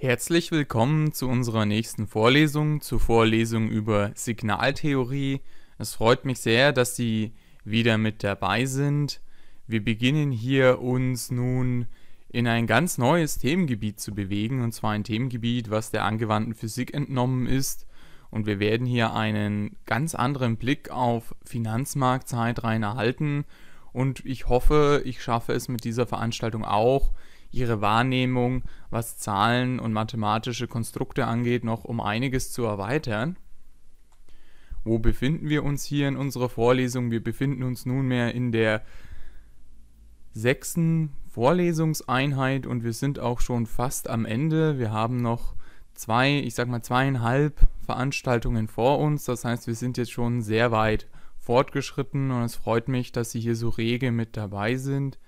Herzlich willkommen zu unserer nächsten Vorlesung, zur Vorlesung über Signaltheorie. Es freut mich sehr, dass Sie wieder mit dabei sind. Wir beginnen hier uns nun in ein ganz neues Themengebiet zu bewegen, und zwar ein Themengebiet, was der angewandten Physik entnommen ist. Und wir werden hier einen ganz anderen Blick auf Finanzmarktzeitreihen erhalten. Und ich hoffe, ich schaffe es mit dieser Veranstaltung auch, ihre Wahrnehmung, was Zahlen und mathematische Konstrukte angeht, noch um einiges zu erweitern. Wo befinden wir uns hier in unserer Vorlesung? Wir befinden uns nunmehr in der sechsten Vorlesungseinheit und wir sind auch schon fast am Ende. Wir haben noch zwei, ich sag mal zweieinhalb Veranstaltungen vor uns. Das heißt, wir sind jetzt schon sehr weit fortgeschritten und es freut mich, dass Sie hier so rege mit dabei sind.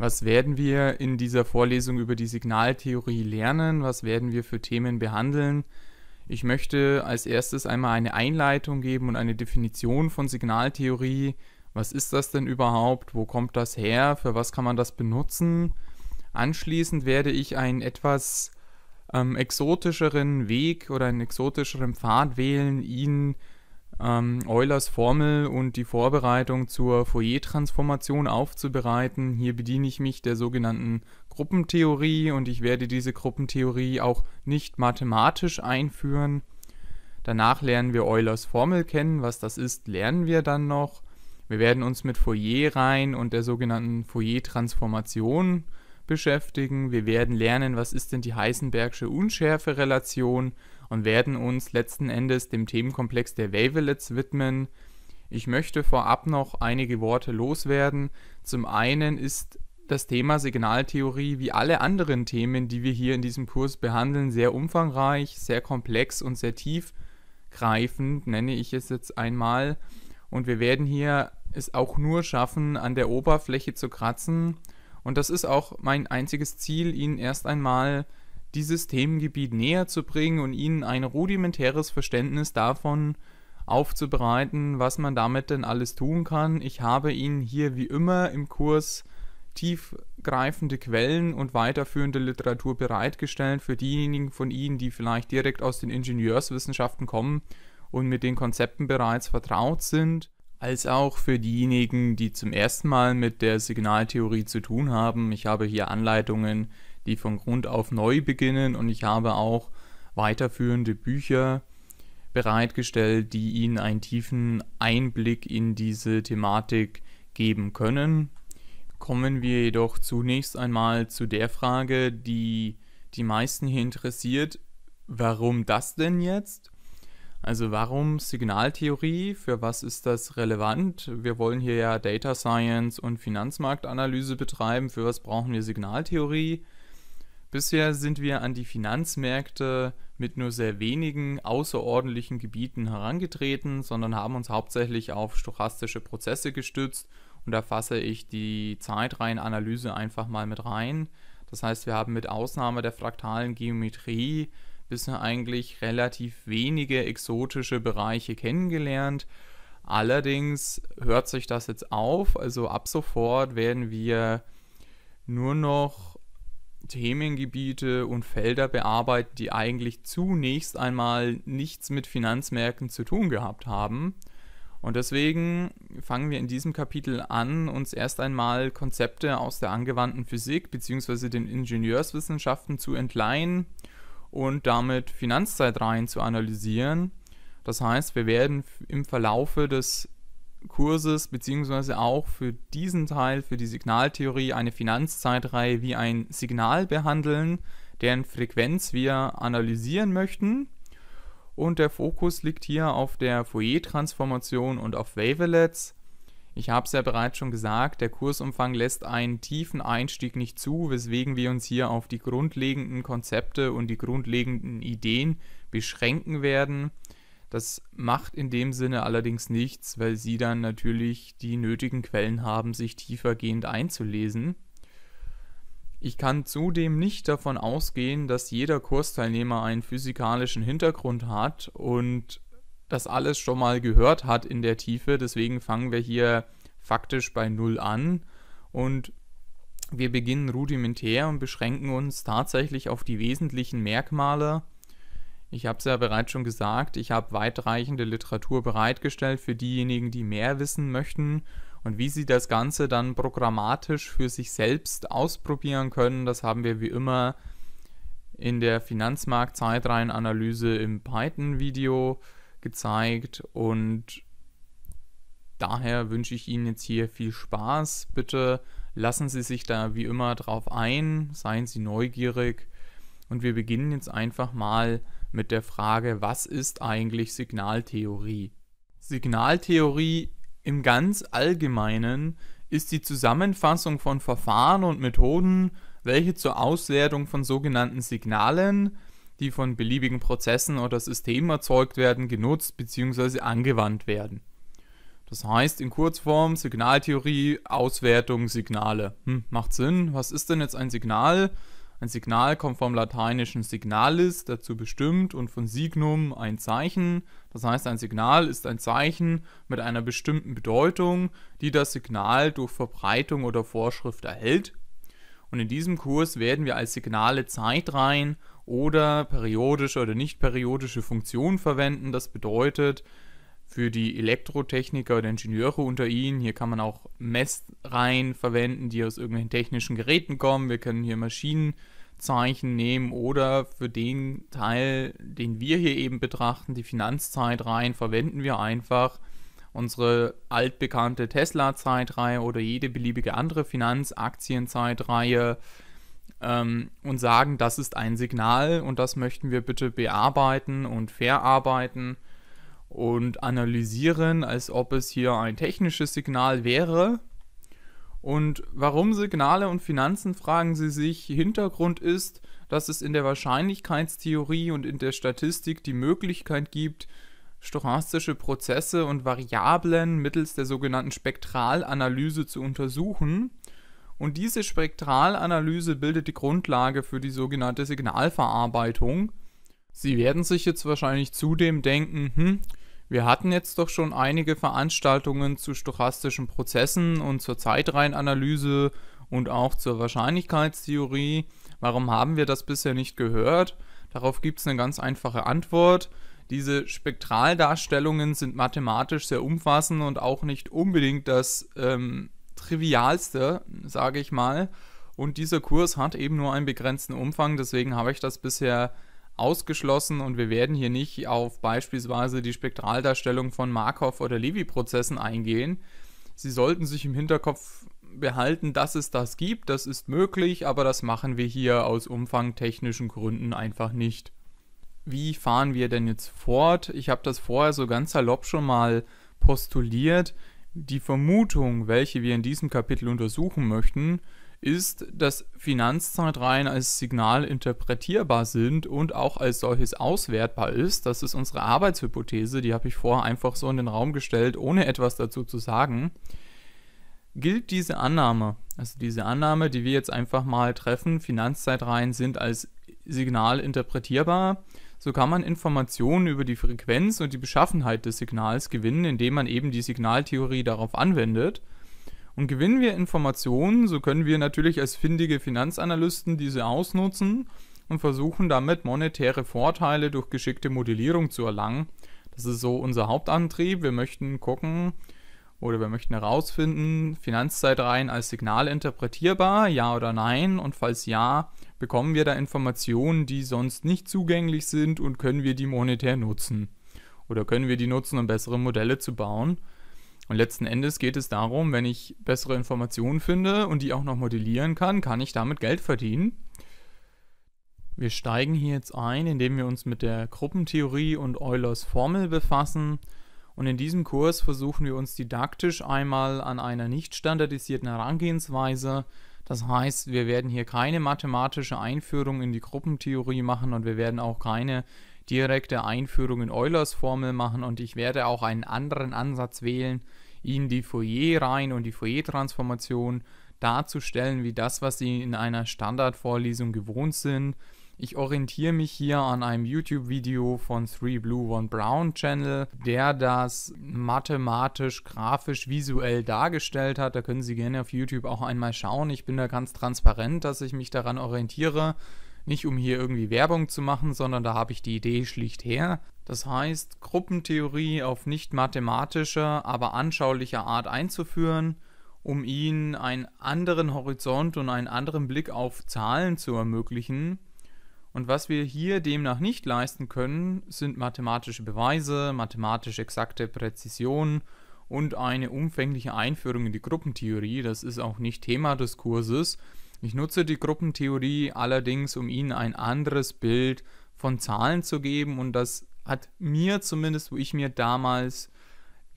Was werden wir in dieser Vorlesung über die Signaltheorie lernen? Was werden wir für Themen behandeln? Ich möchte als erstes einmal eine Einleitung geben und eine Definition von Signaltheorie. Was ist das denn überhaupt? Wo kommt das her? Für was kann man das benutzen? Anschließend werde ich einen etwas ähm, exotischeren Weg oder einen exotischeren Pfad wählen, Ihnen ähm, Eulers Formel und die Vorbereitung zur Fourier-Transformation aufzubereiten. Hier bediene ich mich der sogenannten Gruppentheorie und ich werde diese Gruppentheorie auch nicht mathematisch einführen. Danach lernen wir Eulers Formel kennen. Was das ist, lernen wir dann noch. Wir werden uns mit Fourier-Reihen und der sogenannten Fourier-Transformation beschäftigen. Wir werden lernen, was ist denn die Heisenbergsche Unschärferelation und werden uns letzten Endes dem Themenkomplex der Wavelets widmen. Ich möchte vorab noch einige Worte loswerden. Zum einen ist das Thema Signaltheorie wie alle anderen Themen, die wir hier in diesem Kurs behandeln, sehr umfangreich, sehr komplex und sehr tiefgreifend, nenne ich es jetzt einmal. Und wir werden hier es auch nur schaffen, an der Oberfläche zu kratzen. Und das ist auch mein einziges Ziel, Ihnen erst einmal dieses Themengebiet näher zu bringen und ihnen ein rudimentäres Verständnis davon aufzubereiten, was man damit denn alles tun kann. Ich habe Ihnen hier wie immer im Kurs tiefgreifende Quellen und weiterführende Literatur bereitgestellt für diejenigen von Ihnen, die vielleicht direkt aus den Ingenieurswissenschaften kommen und mit den Konzepten bereits vertraut sind, als auch für diejenigen, die zum ersten Mal mit der Signaltheorie zu tun haben. Ich habe hier Anleitungen die von Grund auf neu beginnen und ich habe auch weiterführende Bücher bereitgestellt, die Ihnen einen tiefen Einblick in diese Thematik geben können. Kommen wir jedoch zunächst einmal zu der Frage, die die meisten hier interessiert. Warum das denn jetzt? Also warum Signaltheorie? Für was ist das relevant? Wir wollen hier ja Data Science und Finanzmarktanalyse betreiben. Für was brauchen wir Signaltheorie? Bisher sind wir an die Finanzmärkte mit nur sehr wenigen außerordentlichen Gebieten herangetreten, sondern haben uns hauptsächlich auf stochastische Prozesse gestützt und da fasse ich die Zeitreihenanalyse einfach mal mit rein. Das heißt, wir haben mit Ausnahme der fraktalen Geometrie bisher eigentlich relativ wenige exotische Bereiche kennengelernt. Allerdings hört sich das jetzt auf, also ab sofort werden wir nur noch Themengebiete und Felder bearbeiten, die eigentlich zunächst einmal nichts mit Finanzmärkten zu tun gehabt haben. Und deswegen fangen wir in diesem Kapitel an, uns erst einmal Konzepte aus der angewandten Physik bzw. den Ingenieurswissenschaften zu entleihen und damit Finanzzeitreihen zu analysieren. Das heißt, wir werden im Verlaufe des Kurses beziehungsweise auch für diesen Teil, für die Signaltheorie, eine Finanzzeitreihe wie ein Signal behandeln, deren Frequenz wir analysieren möchten. Und der Fokus liegt hier auf der Fourier-Transformation und auf Wavelets. Ich habe es ja bereits schon gesagt, der Kursumfang lässt einen tiefen Einstieg nicht zu, weswegen wir uns hier auf die grundlegenden Konzepte und die grundlegenden Ideen beschränken werden. Das macht in dem Sinne allerdings nichts, weil sie dann natürlich die nötigen Quellen haben, sich tiefergehend einzulesen. Ich kann zudem nicht davon ausgehen, dass jeder Kursteilnehmer einen physikalischen Hintergrund hat und das alles schon mal gehört hat in der Tiefe. Deswegen fangen wir hier faktisch bei Null an und Wir beginnen rudimentär und beschränken uns tatsächlich auf die wesentlichen Merkmale. Ich habe es ja bereits schon gesagt, ich habe weitreichende Literatur bereitgestellt für diejenigen, die mehr wissen möchten und wie sie das Ganze dann programmatisch für sich selbst ausprobieren können. Das haben wir wie immer in der Finanzmarkt-Zeitreihenanalyse im Python-Video gezeigt und daher wünsche ich Ihnen jetzt hier viel Spaß. Bitte lassen Sie sich da wie immer drauf ein, seien Sie neugierig und wir beginnen jetzt einfach mal mit der Frage, was ist eigentlich Signaltheorie? Signaltheorie im ganz allgemeinen ist die Zusammenfassung von Verfahren und Methoden, welche zur Auswertung von sogenannten Signalen, die von beliebigen Prozessen oder Systemen erzeugt werden, genutzt bzw. angewandt werden. Das heißt in Kurzform Signaltheorie, Auswertung, Signale. Hm, macht Sinn. Was ist denn jetzt ein Signal? Ein Signal kommt vom lateinischen signalis, dazu bestimmt, und von signum ein Zeichen. Das heißt, ein Signal ist ein Zeichen mit einer bestimmten Bedeutung, die das Signal durch Verbreitung oder Vorschrift erhält. Und in diesem Kurs werden wir als Signale Zeitreihen oder periodische oder nicht periodische Funktionen verwenden. Das bedeutet, für die Elektrotechniker oder Ingenieure unter Ihnen. Hier kann man auch Messreihen verwenden, die aus irgendwelchen technischen Geräten kommen. Wir können hier Maschinenzeichen nehmen oder für den Teil, den wir hier eben betrachten, die Finanzzeitreihen, verwenden wir einfach unsere altbekannte Tesla-Zeitreihe oder jede beliebige andere Finanzaktienzeitreihe ähm, und sagen, das ist ein Signal und das möchten wir bitte bearbeiten und verarbeiten und analysieren, als ob es hier ein technisches Signal wäre. Und warum Signale und Finanzen, fragen Sie sich. Hintergrund ist, dass es in der Wahrscheinlichkeitstheorie und in der Statistik die Möglichkeit gibt, stochastische Prozesse und Variablen mittels der sogenannten Spektralanalyse zu untersuchen. Und diese Spektralanalyse bildet die Grundlage für die sogenannte Signalverarbeitung. Sie werden sich jetzt wahrscheinlich zudem denken, hm, wir hatten jetzt doch schon einige Veranstaltungen zu stochastischen Prozessen und zur Zeitreihenanalyse und auch zur Wahrscheinlichkeitstheorie. Warum haben wir das bisher nicht gehört? Darauf gibt es eine ganz einfache Antwort. Diese Spektraldarstellungen sind mathematisch sehr umfassend und auch nicht unbedingt das ähm, Trivialste, sage ich mal. Und dieser Kurs hat eben nur einen begrenzten Umfang, deswegen habe ich das bisher ausgeschlossen und wir werden hier nicht auf beispielsweise die Spektraldarstellung von Markov- oder Levy-Prozessen eingehen. Sie sollten sich im Hinterkopf behalten, dass es das gibt, das ist möglich, aber das machen wir hier aus umfangtechnischen Gründen einfach nicht. Wie fahren wir denn jetzt fort? Ich habe das vorher so ganz salopp schon mal postuliert. Die Vermutung, welche wir in diesem Kapitel untersuchen möchten, ist, dass Finanzzeitreihen als Signal interpretierbar sind und auch als solches auswertbar ist. Das ist unsere Arbeitshypothese, die habe ich vorher einfach so in den Raum gestellt, ohne etwas dazu zu sagen. Gilt diese Annahme, also diese Annahme, die wir jetzt einfach mal treffen, Finanzzeitreihen sind als Signal interpretierbar, so kann man Informationen über die Frequenz und die Beschaffenheit des Signals gewinnen, indem man eben die Signaltheorie darauf anwendet. Und gewinnen wir Informationen, so können wir natürlich als findige Finanzanalysten diese ausnutzen und versuchen damit monetäre Vorteile durch geschickte Modellierung zu erlangen. Das ist so unser Hauptantrieb. Wir möchten gucken oder wir möchten herausfinden, Finanzzeitreihen als Signal interpretierbar, ja oder nein? Und falls ja, bekommen wir da Informationen, die sonst nicht zugänglich sind und können wir die monetär nutzen? Oder können wir die nutzen, um bessere Modelle zu bauen? Und letzten Endes geht es darum, wenn ich bessere Informationen finde und die auch noch modellieren kann, kann ich damit Geld verdienen. Wir steigen hier jetzt ein, indem wir uns mit der Gruppentheorie und Eulers Formel befassen. Und in diesem Kurs versuchen wir uns didaktisch einmal an einer nicht standardisierten Herangehensweise. Das heißt, wir werden hier keine mathematische Einführung in die Gruppentheorie machen und wir werden auch keine direkte Einführung in Eulers Formel machen und ich werde auch einen anderen Ansatz wählen, Ihnen die Fourier-Reihen und die Fourier-Transformation darzustellen, wie das, was Sie in einer Standardvorlesung gewohnt sind. Ich orientiere mich hier an einem YouTube-Video von 3 Blue 1 Brown Channel, der das mathematisch, grafisch, visuell dargestellt hat. Da können Sie gerne auf YouTube auch einmal schauen. Ich bin da ganz transparent, dass ich mich daran orientiere. Nicht um hier irgendwie Werbung zu machen, sondern da habe ich die Idee schlicht her. Das heißt, Gruppentheorie auf nicht mathematischer, aber anschaulicher Art einzuführen um ihnen einen anderen Horizont und einen anderen Blick auf Zahlen zu ermöglichen. Und was wir hier demnach nicht leisten können, sind mathematische Beweise, mathematisch exakte Präzision und eine umfängliche Einführung in die Gruppentheorie. Das ist auch nicht Thema des Kurses. Ich nutze die Gruppentheorie allerdings, um Ihnen ein anderes Bild von Zahlen zu geben und das hat mir zumindest, wo ich mir damals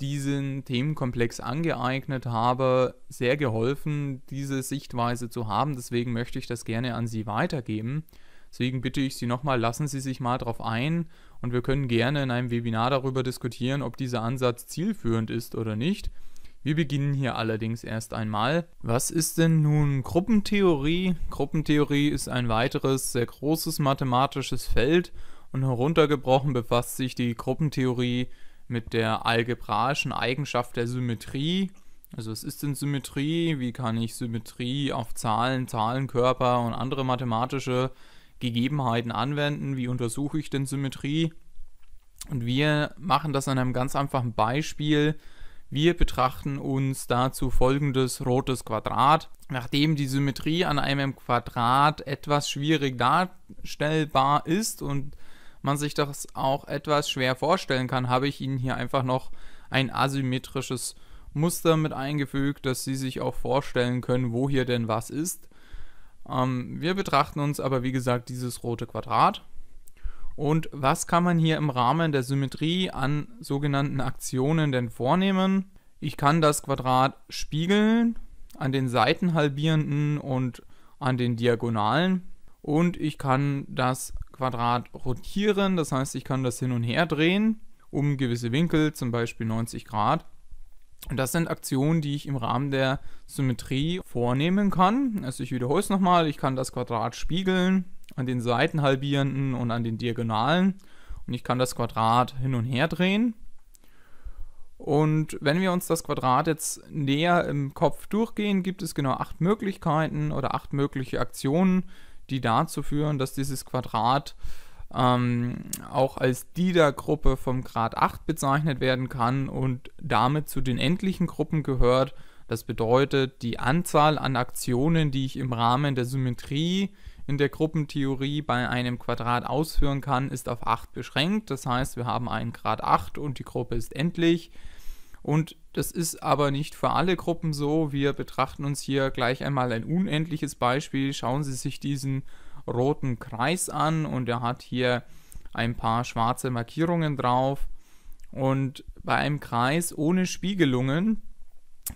diesen Themenkomplex angeeignet habe, sehr geholfen, diese Sichtweise zu haben. Deswegen möchte ich das gerne an Sie weitergeben. Deswegen bitte ich Sie nochmal, lassen Sie sich mal darauf ein und wir können gerne in einem Webinar darüber diskutieren, ob dieser Ansatz zielführend ist oder nicht. Wir beginnen hier allerdings erst einmal. Was ist denn nun Gruppentheorie? Gruppentheorie ist ein weiteres sehr großes mathematisches Feld und heruntergebrochen befasst sich die Gruppentheorie mit der algebraischen Eigenschaft der Symmetrie. Also was ist denn Symmetrie? Wie kann ich Symmetrie auf Zahlen, Zahlenkörper und andere mathematische Gegebenheiten anwenden. Wie untersuche ich denn Symmetrie? Und wir machen das an einem ganz einfachen Beispiel. Wir betrachten uns dazu folgendes rotes Quadrat. Nachdem die Symmetrie an einem Quadrat etwas schwierig darstellbar ist und man sich das auch etwas schwer vorstellen kann, habe ich Ihnen hier einfach noch ein asymmetrisches Muster mit eingefügt, dass Sie sich auch vorstellen können, wo hier denn was ist. Ähm, wir betrachten uns aber, wie gesagt, dieses rote Quadrat. Und was kann man hier im Rahmen der Symmetrie an sogenannten Aktionen denn vornehmen? Ich kann das Quadrat spiegeln an den Seitenhalbierenden und an den Diagonalen. Und ich kann das Quadrat rotieren, das heißt, ich kann das hin und her drehen um gewisse Winkel, zum Beispiel 90 Grad. Und das sind Aktionen, die ich im Rahmen der Symmetrie vornehmen kann. Also ich wiederhole es nochmal, ich kann das Quadrat spiegeln an den Seitenhalbierenden und an den Diagonalen und ich kann das Quadrat hin und her drehen. Und wenn wir uns das Quadrat jetzt näher im Kopf durchgehen, gibt es genau acht Möglichkeiten oder acht mögliche Aktionen, die dazu führen, dass dieses Quadrat ähm, auch als Dida-Gruppe vom Grad 8 bezeichnet werden kann und damit zu den endlichen Gruppen gehört. Das bedeutet, die Anzahl an Aktionen, die ich im Rahmen der Symmetrie in der Gruppentheorie bei einem Quadrat ausführen kann, ist auf 8 beschränkt. Das heißt, wir haben einen Grad 8 und die Gruppe ist endlich. Und das ist aber nicht für alle Gruppen so. Wir betrachten uns hier gleich einmal ein unendliches Beispiel. Schauen Sie sich diesen roten Kreis an und er hat hier ein paar schwarze Markierungen drauf. Und bei einem Kreis ohne Spiegelungen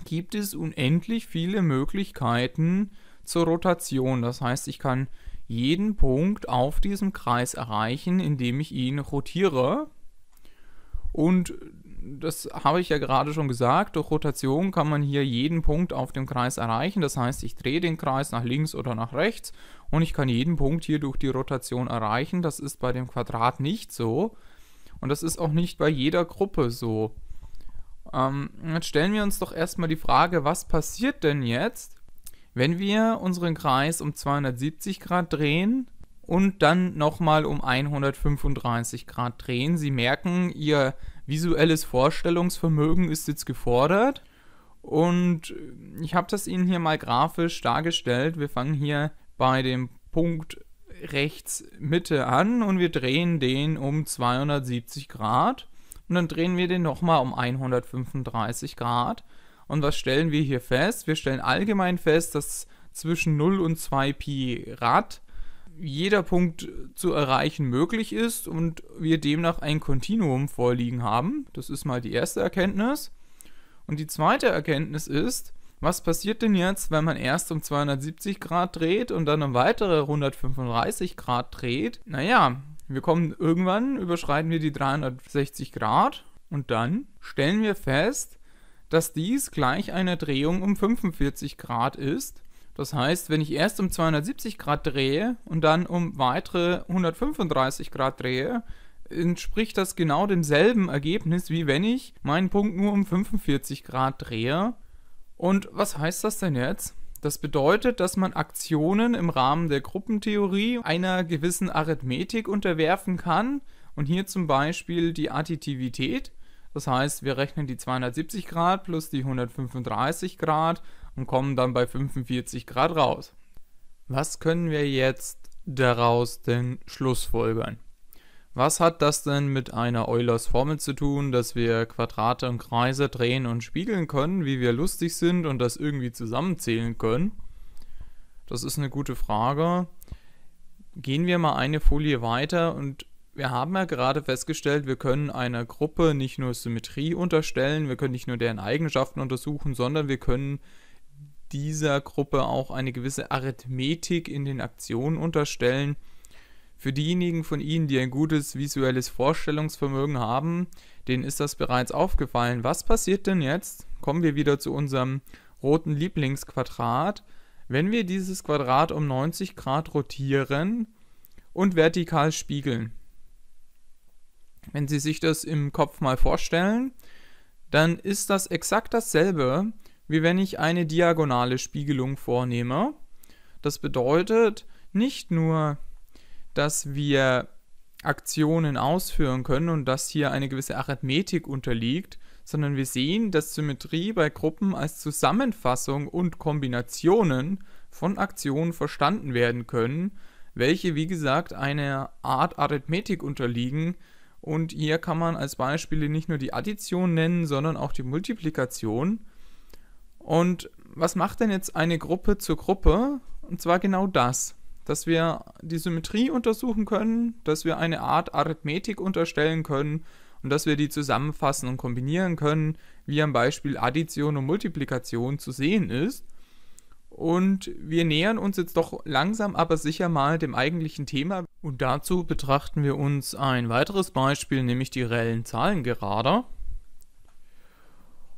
gibt es unendlich viele Möglichkeiten zur Rotation. Das heißt, ich kann jeden Punkt auf diesem Kreis erreichen, indem ich ihn rotiere. Und das habe ich ja gerade schon gesagt, durch Rotation kann man hier jeden Punkt auf dem Kreis erreichen. Das heißt, ich drehe den Kreis nach links oder nach rechts und ich kann jeden Punkt hier durch die Rotation erreichen. Das ist bei dem Quadrat nicht so und das ist auch nicht bei jeder Gruppe so. Ähm, jetzt stellen wir uns doch erstmal die Frage, was passiert denn jetzt, wenn wir unseren Kreis um 270 Grad drehen und dann nochmal um 135 Grad drehen. Sie merken, Ihr visuelles Vorstellungsvermögen ist jetzt gefordert. Und ich habe das Ihnen hier mal grafisch dargestellt. Wir fangen hier bei dem Punkt rechts Mitte an und wir drehen den um 270 Grad. Und dann drehen wir den nochmal um 135 Grad. Und was stellen wir hier fest? Wir stellen allgemein fest, dass zwischen 0 und 2 Pi Rad jeder Punkt zu erreichen möglich ist und wir demnach ein Kontinuum vorliegen haben. Das ist mal die erste Erkenntnis. Und die zweite Erkenntnis ist, was passiert denn jetzt, wenn man erst um 270 Grad dreht und dann um weitere 135 Grad dreht? Naja, wir kommen irgendwann, überschreiten wir die 360 Grad und dann stellen wir fest, dass dies gleich einer Drehung um 45 Grad ist. Das heißt, wenn ich erst um 270 Grad drehe und dann um weitere 135 Grad drehe, entspricht das genau demselben Ergebnis, wie wenn ich meinen Punkt nur um 45 Grad drehe. Und was heißt das denn jetzt? Das bedeutet, dass man Aktionen im Rahmen der Gruppentheorie einer gewissen Arithmetik unterwerfen kann und hier zum Beispiel die Additivität. Das heißt, wir rechnen die 270 Grad plus die 135 Grad und kommen dann bei 45 Grad raus. Was können wir jetzt daraus denn schlussfolgern? Was hat das denn mit einer Eulers Formel zu tun, dass wir Quadrate und Kreise drehen und spiegeln können, wie wir lustig sind und das irgendwie zusammenzählen können? Das ist eine gute Frage. Gehen wir mal eine Folie weiter und wir haben ja gerade festgestellt, wir können einer Gruppe nicht nur Symmetrie unterstellen, wir können nicht nur deren Eigenschaften untersuchen, sondern wir können dieser Gruppe auch eine gewisse Arithmetik in den Aktionen unterstellen. Für diejenigen von Ihnen, die ein gutes visuelles Vorstellungsvermögen haben, denen ist das bereits aufgefallen. Was passiert denn jetzt? Kommen wir wieder zu unserem roten Lieblingsquadrat. Wenn wir dieses Quadrat um 90 Grad rotieren und vertikal spiegeln. Wenn Sie sich das im Kopf mal vorstellen, dann ist das exakt dasselbe, wie wenn ich eine diagonale Spiegelung vornehme. Das bedeutet nicht nur, dass wir Aktionen ausführen können und dass hier eine gewisse Arithmetik unterliegt, sondern wir sehen, dass Symmetrie bei Gruppen als Zusammenfassung und Kombinationen von Aktionen verstanden werden können, welche wie gesagt einer Art Arithmetik unterliegen. Und hier kann man als Beispiele nicht nur die Addition nennen, sondern auch die Multiplikation. Und was macht denn jetzt eine Gruppe zur Gruppe? Und zwar genau das, dass wir die Symmetrie untersuchen können, dass wir eine Art Arithmetik unterstellen können und dass wir die zusammenfassen und kombinieren können, wie am Beispiel Addition und Multiplikation zu sehen ist. Und wir nähern uns jetzt doch langsam aber sicher mal dem eigentlichen Thema. Und dazu betrachten wir uns ein weiteres Beispiel, nämlich die reellen Zahlen gerade.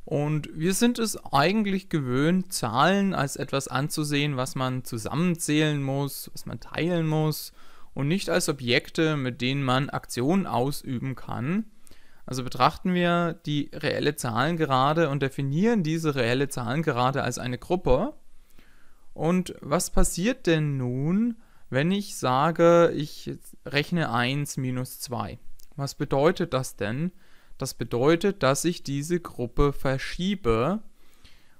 Und wir sind es eigentlich gewöhnt, Zahlen als etwas anzusehen, was man zusammenzählen muss, was man teilen muss und nicht als Objekte, mit denen man Aktionen ausüben kann. Also betrachten wir die reelle Zahlengerade und definieren diese reelle Zahlengerade als eine Gruppe. Und was passiert denn nun, wenn ich sage, ich rechne 1 minus 2? Was bedeutet das denn? Das bedeutet, dass ich diese Gruppe verschiebe.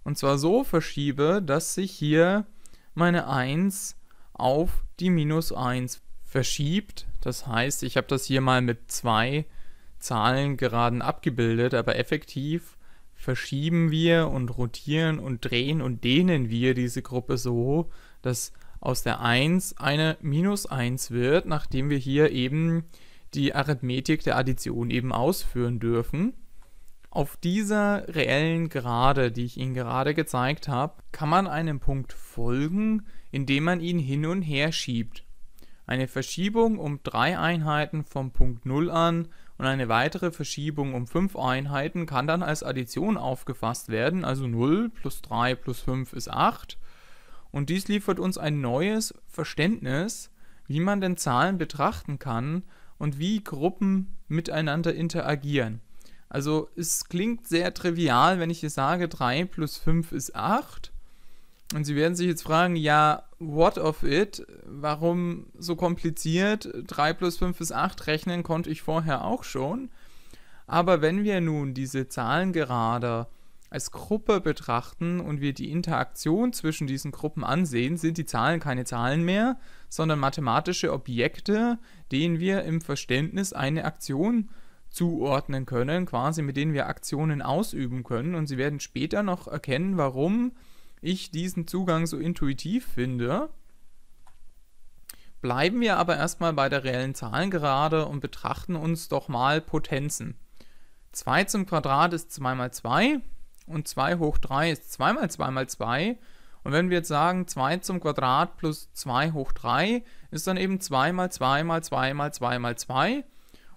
Und zwar so verschiebe, dass sich hier meine 1 auf die minus 1 verschiebt. Das heißt, ich habe das hier mal mit zwei Zahlen geraden abgebildet, aber effektiv verschieben wir und rotieren und drehen und dehnen wir diese Gruppe so, dass aus der 1 eine minus 1 wird, nachdem wir hier eben die Arithmetik der Addition eben ausführen dürfen. Auf dieser reellen Gerade, die ich Ihnen gerade gezeigt habe, kann man einem Punkt folgen, indem man ihn hin und her schiebt. Eine Verschiebung um drei Einheiten vom Punkt 0 an und eine weitere Verschiebung um fünf Einheiten kann dann als Addition aufgefasst werden, also 0 plus 3 plus 5 ist 8. Und dies liefert uns ein neues Verständnis, wie man denn Zahlen betrachten kann und wie Gruppen miteinander interagieren. Also es klingt sehr trivial, wenn ich hier sage, 3 plus 5 ist 8. Und Sie werden sich jetzt fragen, ja, what of it? Warum so kompliziert? 3 plus 5 ist 8 rechnen konnte ich vorher auch schon. Aber wenn wir nun diese Zahlen gerade als Gruppe betrachten und wir die Interaktion zwischen diesen Gruppen ansehen, sind die Zahlen keine Zahlen mehr, sondern mathematische Objekte, denen wir im Verständnis eine Aktion zuordnen können, quasi mit denen wir Aktionen ausüben können. Und Sie werden später noch erkennen, warum ich diesen Zugang so intuitiv finde. Bleiben wir aber erstmal bei der reellen Zahlengerade und betrachten uns doch mal Potenzen. 2 zum Quadrat ist 2 mal 2, und 2 hoch 3 ist 2 mal 2 mal 2. Und wenn wir jetzt sagen 2 zum Quadrat plus 2 hoch 3 ist dann eben 2 mal 2 mal 2 mal 2 mal 2.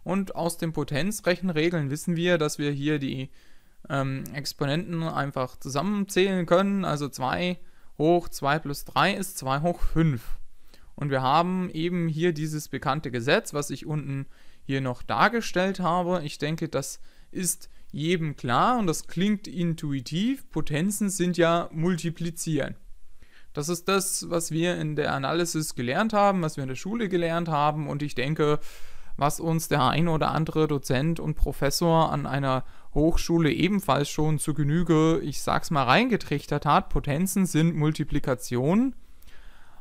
Und aus den Potenzrechenregeln wissen wir, dass wir hier die ähm, Exponenten einfach zusammenzählen können. Also 2 hoch 2 plus 3 ist 2 hoch 5. Und wir haben eben hier dieses bekannte Gesetz, was ich unten hier noch dargestellt habe. Ich denke, das ist jedem klar und das klingt intuitiv. Potenzen sind ja multiplizieren. Das ist das, was wir in der Analysis gelernt haben, was wir in der Schule gelernt haben und ich denke, was uns der ein oder andere Dozent und Professor an einer Hochschule ebenfalls schon zu Genüge, ich sag's mal, reingetrichtert hat. Potenzen sind Multiplikation.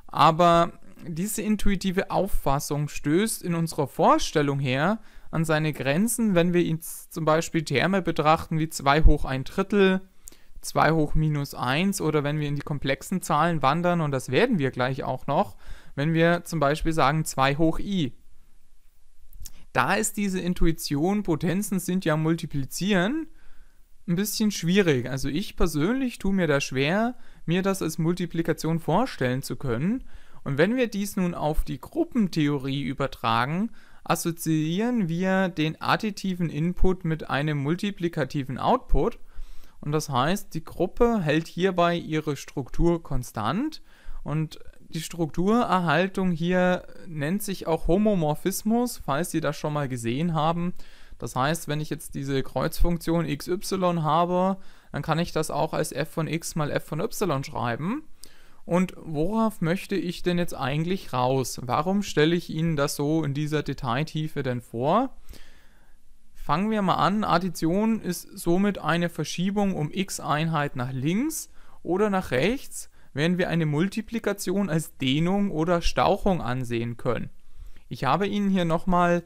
Aber diese intuitive Auffassung stößt in unserer Vorstellung her an seine Grenzen, wenn wir jetzt zum Beispiel Terme betrachten wie 2 hoch 1 Drittel, 2 hoch minus 1 oder wenn wir in die komplexen Zahlen wandern, und das werden wir gleich auch noch, wenn wir zum Beispiel sagen 2 hoch i. Da ist diese Intuition, Potenzen sind ja multiplizieren, ein bisschen schwierig. Also ich persönlich tue mir da schwer, mir das als Multiplikation vorstellen zu können. Und wenn wir dies nun auf die Gruppentheorie übertragen, assoziieren wir den additiven Input mit einem multiplikativen Output. Und das heißt, die Gruppe hält hierbei ihre Struktur konstant und die Strukturerhaltung hier nennt sich auch Homomorphismus, falls Sie das schon mal gesehen haben. Das heißt, wenn ich jetzt diese Kreuzfunktion xy habe, dann kann ich das auch als f von x mal f von y schreiben. Und worauf möchte ich denn jetzt eigentlich raus? Warum stelle ich Ihnen das so in dieser Detailtiefe denn vor? Fangen wir mal an. Addition ist somit eine Verschiebung um x Einheit nach links oder nach rechts, während wir eine Multiplikation als Dehnung oder Stauchung ansehen können. Ich habe Ihnen hier nochmal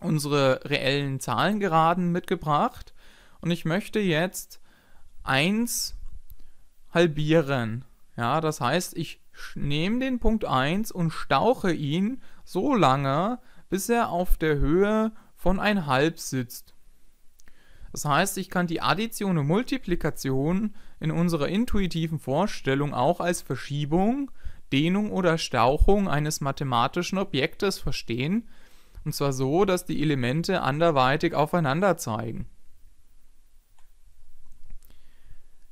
unsere reellen Zahlengeraden mitgebracht und ich möchte jetzt 1 halbieren. Ja, das heißt, ich nehme den Punkt 1 und stauche ihn so lange, bis er auf der Höhe von 1,5 sitzt. Das heißt, ich kann die Addition und Multiplikation in unserer intuitiven Vorstellung auch als Verschiebung, Dehnung oder Stauchung eines mathematischen Objektes verstehen, und zwar so, dass die Elemente anderweitig aufeinander zeigen.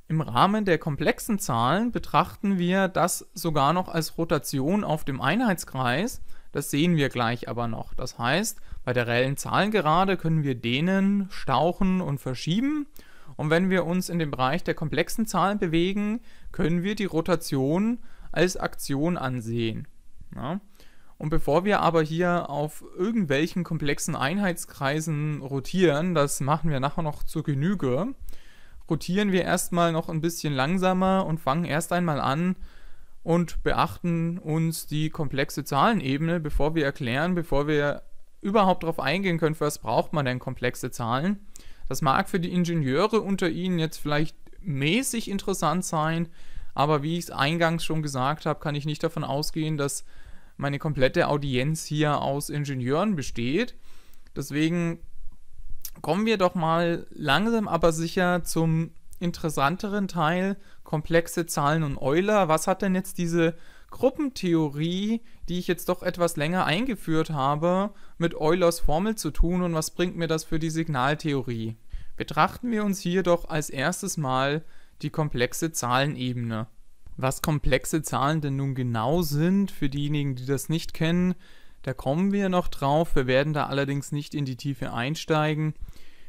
Im Rahmen der komplexen Zahlen betrachten wir das sogar noch als Rotation auf dem Einheitskreis, das sehen wir gleich aber noch. Das heißt, bei der reellen Zahlengerade können wir dehnen, stauchen und verschieben. Und wenn wir uns in dem Bereich der komplexen Zahlen bewegen, können wir die Rotation als Aktion ansehen. Ja? Und bevor wir aber hier auf irgendwelchen komplexen Einheitskreisen rotieren, das machen wir nachher noch zur Genüge, rotieren wir erstmal noch ein bisschen langsamer und fangen erst einmal an und beachten uns die komplexe Zahlenebene, bevor wir erklären, bevor wir überhaupt darauf eingehen können, für was braucht man denn komplexe Zahlen. Das mag für die Ingenieure unter Ihnen jetzt vielleicht mäßig interessant sein, aber wie ich es eingangs schon gesagt habe, kann ich nicht davon ausgehen, dass meine komplette Audienz hier aus Ingenieuren besteht. Deswegen kommen wir doch mal langsam aber sicher zum interessanteren Teil, komplexe Zahlen und Euler. Was hat denn jetzt diese Gruppentheorie, die ich jetzt doch etwas länger eingeführt habe, mit Eulers Formel zu tun und was bringt mir das für die Signaltheorie? Betrachten wir uns hier doch als erstes mal die komplexe Zahlenebene. Was komplexe Zahlen denn nun genau sind, für diejenigen, die das nicht kennen, da kommen wir noch drauf. Wir werden da allerdings nicht in die Tiefe einsteigen.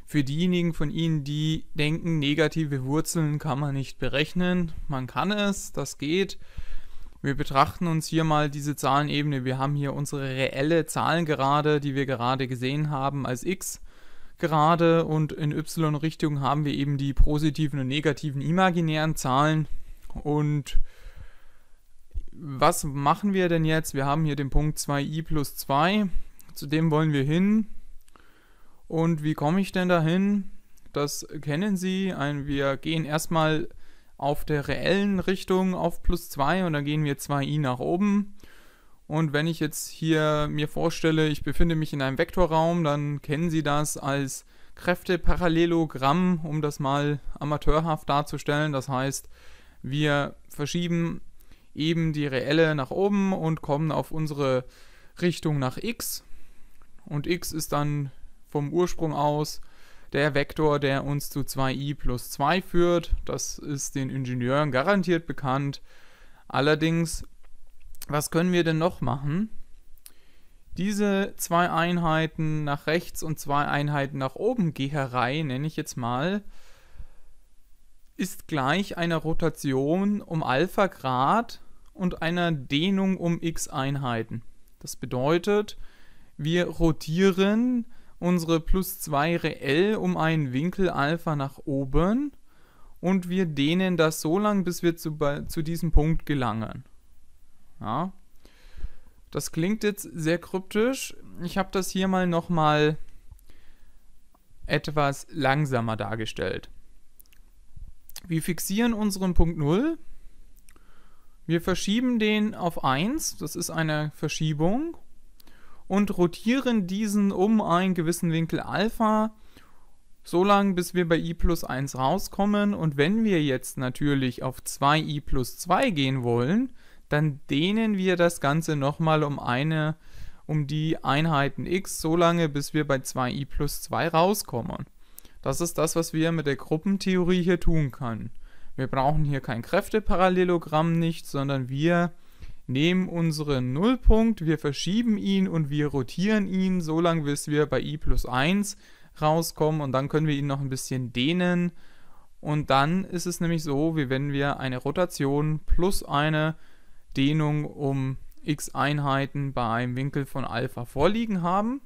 Für diejenigen von Ihnen, die denken, negative Wurzeln kann man nicht berechnen, man kann es, das geht. Wir betrachten uns hier mal diese Zahlenebene. Wir haben hier unsere reelle Zahlengerade, die wir gerade gesehen haben, als x gerade und in y-Richtung haben wir eben die positiven und negativen imaginären Zahlen. Und was machen wir denn jetzt? Wir haben hier den Punkt 2i plus 2. Zu dem wollen wir hin. Und wie komme ich denn dahin? Das kennen Sie. Ein, wir gehen erstmal auf der reellen Richtung auf plus 2 und dann gehen wir 2i nach oben. Und wenn ich jetzt hier mir vorstelle, ich befinde mich in einem Vektorraum, dann kennen Sie das als Kräfteparallelogramm, um das mal amateurhaft darzustellen. Das heißt, wir verschieben eben die reelle nach oben und kommen auf unsere Richtung nach x. Und x ist dann vom Ursprung aus der Vektor, der uns zu 2i plus 2 führt. Das ist den Ingenieuren garantiert bekannt. Allerdings, was können wir denn noch machen? Diese zwei Einheiten nach rechts und zwei Einheiten nach oben Geherei, nenne ich jetzt mal, ist gleich einer Rotation um Alpha Grad und einer Dehnung um x Einheiten. Das bedeutet, wir rotieren unsere plus 2 reell um einen Winkel Alpha nach oben und wir dehnen das so lang, bis wir zu, zu diesem Punkt gelangen. Ja. Das klingt jetzt sehr kryptisch. Ich habe das hier mal nochmal etwas langsamer dargestellt. Wir fixieren unseren Punkt 0. Wir verschieben den auf 1. Das ist eine Verschiebung und rotieren diesen um einen gewissen Winkel Alpha, so lange bis wir bei i plus 1 rauskommen. Und wenn wir jetzt natürlich auf 2i plus 2 gehen wollen, dann dehnen wir das Ganze nochmal um eine, um die Einheiten x, so lange bis wir bei 2i plus 2 rauskommen. Das ist das, was wir mit der Gruppentheorie hier tun können. Wir brauchen hier kein Kräfteparallelogramm nicht, sondern wir nehmen unseren Nullpunkt, wir verschieben ihn und wir rotieren ihn so lange, bis wir bei i plus 1 rauskommen und dann können wir ihn noch ein bisschen dehnen und dann ist es nämlich so, wie wenn wir eine Rotation plus eine Dehnung um x Einheiten bei einem Winkel von Alpha vorliegen haben.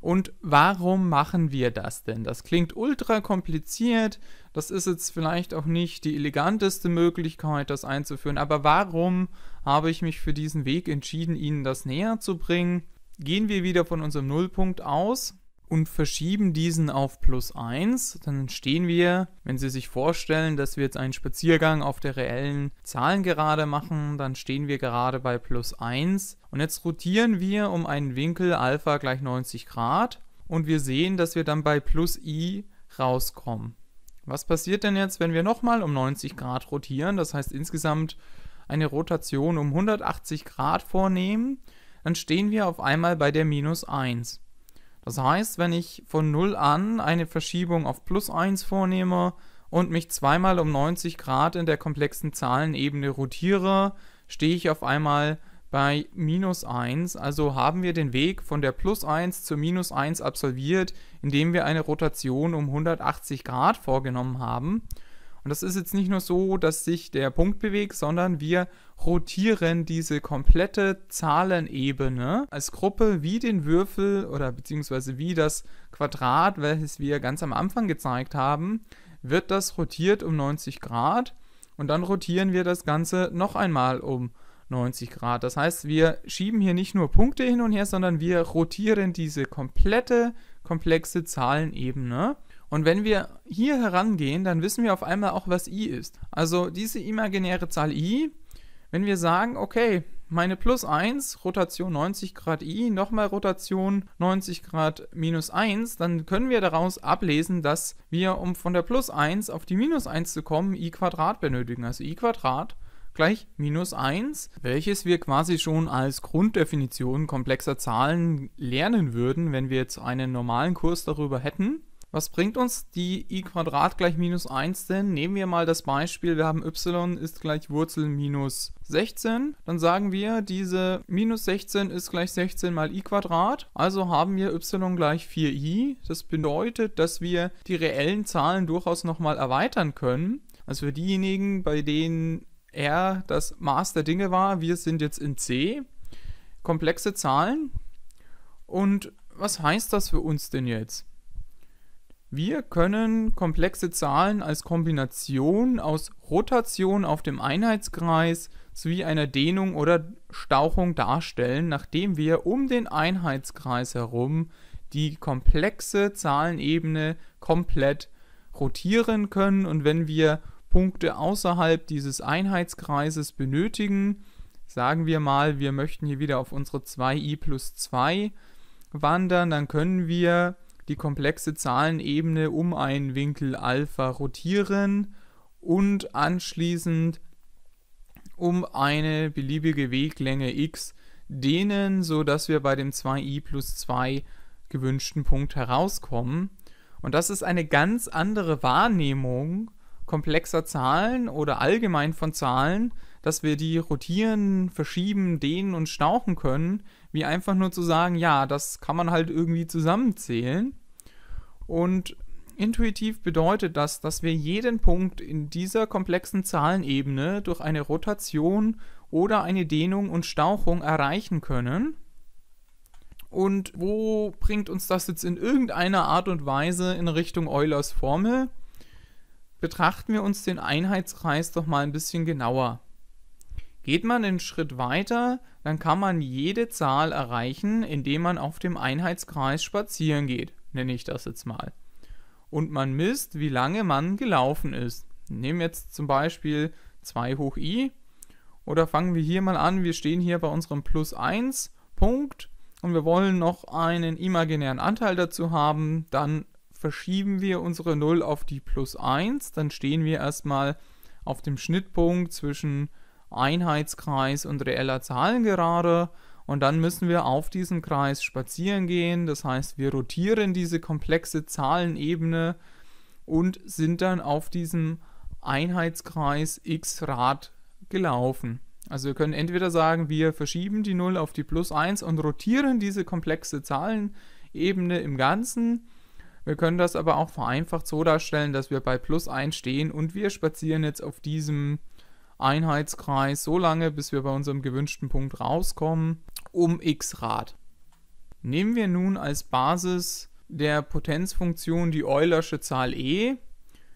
Und warum machen wir das denn? Das klingt ultra kompliziert. Das ist jetzt vielleicht auch nicht die eleganteste Möglichkeit, das einzuführen. Aber warum habe ich mich für diesen Weg entschieden, Ihnen das näher zu bringen? Gehen wir wieder von unserem Nullpunkt aus und verschieben diesen auf plus 1, dann stehen wir, wenn Sie sich vorstellen, dass wir jetzt einen Spaziergang auf der reellen Zahlengerade machen, dann stehen wir gerade bei plus 1 und jetzt rotieren wir um einen Winkel Alpha gleich 90 Grad und wir sehen, dass wir dann bei plus i rauskommen. Was passiert denn jetzt, wenn wir nochmal um 90 Grad rotieren, das heißt insgesamt eine Rotation um 180 Grad vornehmen, dann stehen wir auf einmal bei der minus 1. Das heißt, wenn ich von 0 an eine Verschiebung auf plus 1 vornehme und mich zweimal um 90 Grad in der komplexen Zahlenebene rotiere, stehe ich auf einmal bei minus 1. Also haben wir den Weg von der plus 1 zur minus 1 absolviert, indem wir eine Rotation um 180 Grad vorgenommen haben. Und das ist jetzt nicht nur so, dass sich der Punkt bewegt, sondern wir rotieren diese komplette Zahlenebene als Gruppe wie den Würfel oder beziehungsweise wie das Quadrat, welches wir ganz am Anfang gezeigt haben, wird das rotiert um 90 Grad und dann rotieren wir das Ganze noch einmal um 90 Grad. Das heißt, wir schieben hier nicht nur Punkte hin und her, sondern wir rotieren diese komplette komplexe Zahlenebene und wenn wir hier herangehen, dann wissen wir auf einmal auch, was i ist. Also diese imaginäre Zahl i, wenn wir sagen, okay, meine plus 1, Rotation 90 Grad i, nochmal Rotation 90 Grad minus 1, dann können wir daraus ablesen, dass wir, um von der plus 1 auf die minus 1 zu kommen, i Quadrat benötigen. Also i Quadrat gleich minus 1, welches wir quasi schon als Grunddefinition komplexer Zahlen lernen würden, wenn wir jetzt einen normalen Kurs darüber hätten. Was bringt uns die i Quadrat gleich minus 1 denn? Nehmen wir mal das Beispiel, wir haben y ist gleich Wurzel minus 16. Dann sagen wir, diese minus 16 ist gleich 16 mal i Quadrat. Also haben wir y gleich 4i. Das bedeutet, dass wir die reellen Zahlen durchaus nochmal erweitern können. Also für diejenigen, bei denen r das Maß der Dinge war, wir sind jetzt in c. Komplexe Zahlen. Und was heißt das für uns denn jetzt? Wir können komplexe Zahlen als Kombination aus Rotation auf dem Einheitskreis sowie einer Dehnung oder Stauchung darstellen, nachdem wir um den Einheitskreis herum die komplexe Zahlenebene komplett rotieren können und wenn wir Punkte außerhalb dieses Einheitskreises benötigen, sagen wir mal, wir möchten hier wieder auf unsere 2i plus 2 wandern, dann können wir die komplexe Zahlenebene um einen Winkel Alpha rotieren und anschließend um eine beliebige Weglänge x dehnen, sodass wir bei dem 2i plus 2 gewünschten Punkt herauskommen. Und das ist eine ganz andere Wahrnehmung komplexer Zahlen oder allgemein von Zahlen, dass wir die rotieren, verschieben, dehnen und stauchen können, wie einfach nur zu sagen, ja, das kann man halt irgendwie zusammenzählen. Und intuitiv bedeutet das, dass wir jeden Punkt in dieser komplexen Zahlenebene durch eine Rotation oder eine Dehnung und Stauchung erreichen können. Und wo bringt uns das jetzt in irgendeiner Art und Weise in Richtung Eulers Formel? Betrachten wir uns den Einheitskreis doch mal ein bisschen genauer. Geht man einen Schritt weiter, dann kann man jede Zahl erreichen, indem man auf dem Einheitskreis spazieren geht, nenne ich das jetzt mal. Und man misst, wie lange man gelaufen ist. Nehmen jetzt zum Beispiel 2 hoch i. Oder fangen wir hier mal an, wir stehen hier bei unserem plus 1 Punkt und wir wollen noch einen imaginären Anteil dazu haben, dann verschieben wir unsere 0 auf die plus 1, dann stehen wir erstmal auf dem Schnittpunkt zwischen Einheitskreis und reeller Zahlengerade und dann müssen wir auf diesem Kreis spazieren gehen. Das heißt, wir rotieren diese komplexe Zahlenebene und sind dann auf diesem Einheitskreis x Rad gelaufen. Also wir können entweder sagen, wir verschieben die 0 auf die plus 1 und rotieren diese komplexe Zahlenebene im Ganzen. Wir können das aber auch vereinfacht so darstellen, dass wir bei plus 1 stehen und wir spazieren jetzt auf diesem Einheitskreis so lange, bis wir bei unserem gewünschten Punkt rauskommen, um x Rad. Nehmen wir nun als Basis der Potenzfunktion die Eulersche Zahl e.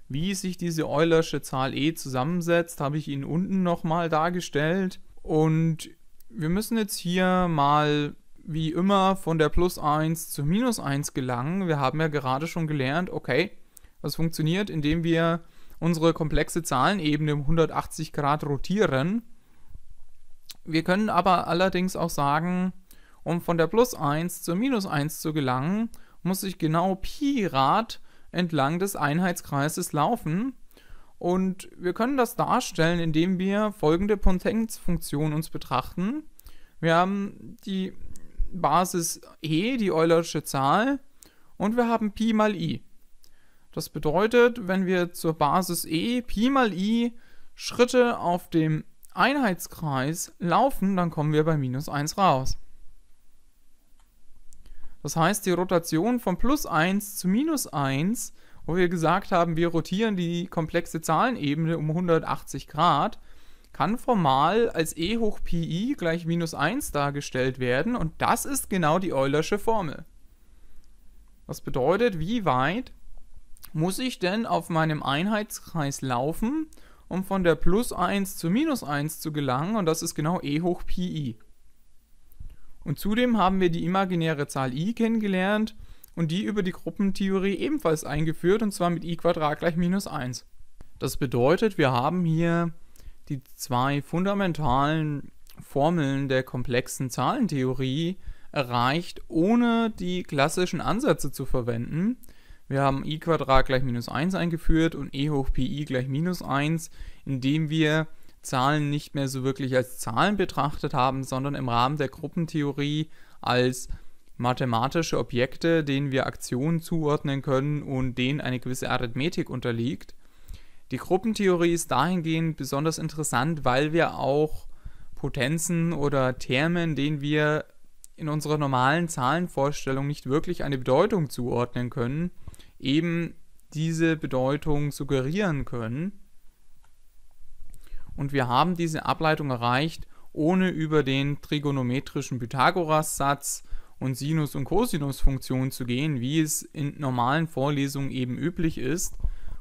Wie sich diese Eulersche Zahl e zusammensetzt, habe ich Ihnen unten nochmal dargestellt. Und wir müssen jetzt hier mal wie immer von der plus 1 zur minus 1 gelangen. Wir haben ja gerade schon gelernt, okay, das funktioniert, indem wir unsere komplexe Zahlenebene um 180 Grad rotieren. Wir können aber allerdings auch sagen, um von der plus 1 zur minus 1 zu gelangen, muss ich genau Pi Rad entlang des Einheitskreises laufen. Und wir können das darstellen, indem wir folgende Potenzfunktion uns betrachten. Wir haben die Basis e, die Eulersche Zahl, und wir haben Pi mal i. Das bedeutet, wenn wir zur Basis e Pi mal i Schritte auf dem Einheitskreis laufen, dann kommen wir bei minus 1 raus. Das heißt, die Rotation von plus 1 zu minus 1, wo wir gesagt haben, wir rotieren die komplexe Zahlenebene um 180 Grad, kann formal als e hoch pi gleich minus 1 dargestellt werden und das ist genau die Eulersche Formel. Das bedeutet, wie weit muss ich denn auf meinem Einheitskreis laufen, um von der plus 1 zu minus 1 zu gelangen und das ist genau e hoch pi. Und zudem haben wir die imaginäre Zahl i kennengelernt und die über die Gruppentheorie ebenfalls eingeführt und zwar mit i gleich minus 1. Das bedeutet, wir haben hier die zwei fundamentalen Formeln der komplexen Zahlentheorie erreicht, ohne die klassischen Ansätze zu verwenden. Wir haben i gleich minus 1 eingeführt und e hoch pi gleich minus 1, indem wir Zahlen nicht mehr so wirklich als Zahlen betrachtet haben, sondern im Rahmen der Gruppentheorie als mathematische Objekte, denen wir Aktionen zuordnen können und denen eine gewisse Arithmetik unterliegt. Die Gruppentheorie ist dahingehend besonders interessant, weil wir auch Potenzen oder Termen, denen wir in unserer normalen Zahlenvorstellung nicht wirklich eine Bedeutung zuordnen können, eben diese Bedeutung suggerieren können. Und wir haben diese Ableitung erreicht, ohne über den trigonometrischen Pythagoras-Satz und Sinus- und Cosinus-Funktionen zu gehen, wie es in normalen Vorlesungen eben üblich ist.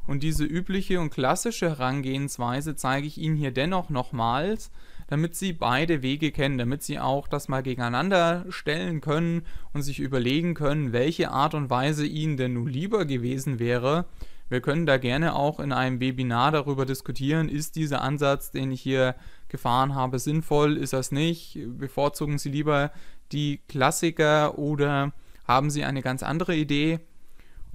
Und diese übliche und klassische Herangehensweise zeige ich Ihnen hier dennoch nochmals, damit sie beide Wege kennen, damit sie auch das mal gegeneinander stellen können und sich überlegen können, welche Art und Weise ihnen denn nun lieber gewesen wäre. Wir können da gerne auch in einem Webinar darüber diskutieren, ist dieser Ansatz, den ich hier gefahren habe, sinnvoll, ist das nicht? Bevorzugen Sie lieber die Klassiker oder haben Sie eine ganz andere Idee?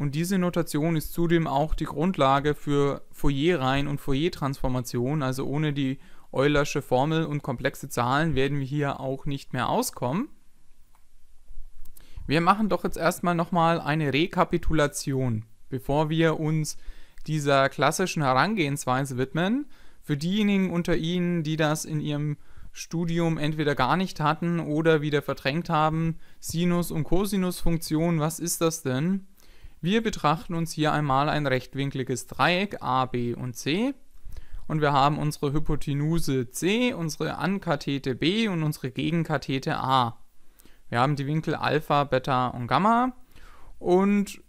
Und diese Notation ist zudem auch die Grundlage für Fourier-Reihen und Fourier-Transformationen, also ohne die Eulersche Formel und komplexe Zahlen werden wir hier auch nicht mehr auskommen. Wir machen doch jetzt erstmal nochmal eine Rekapitulation, bevor wir uns dieser klassischen Herangehensweise widmen. Für diejenigen unter Ihnen, die das in ihrem Studium entweder gar nicht hatten oder wieder verdrängt haben, Sinus- und Cosinusfunktion, was ist das denn? Wir betrachten uns hier einmal ein rechtwinkliges Dreieck A, B und C und wir haben unsere Hypotenuse C, unsere Ankathete B und unsere Gegenkathete A. Wir haben die Winkel Alpha, Beta und Gamma und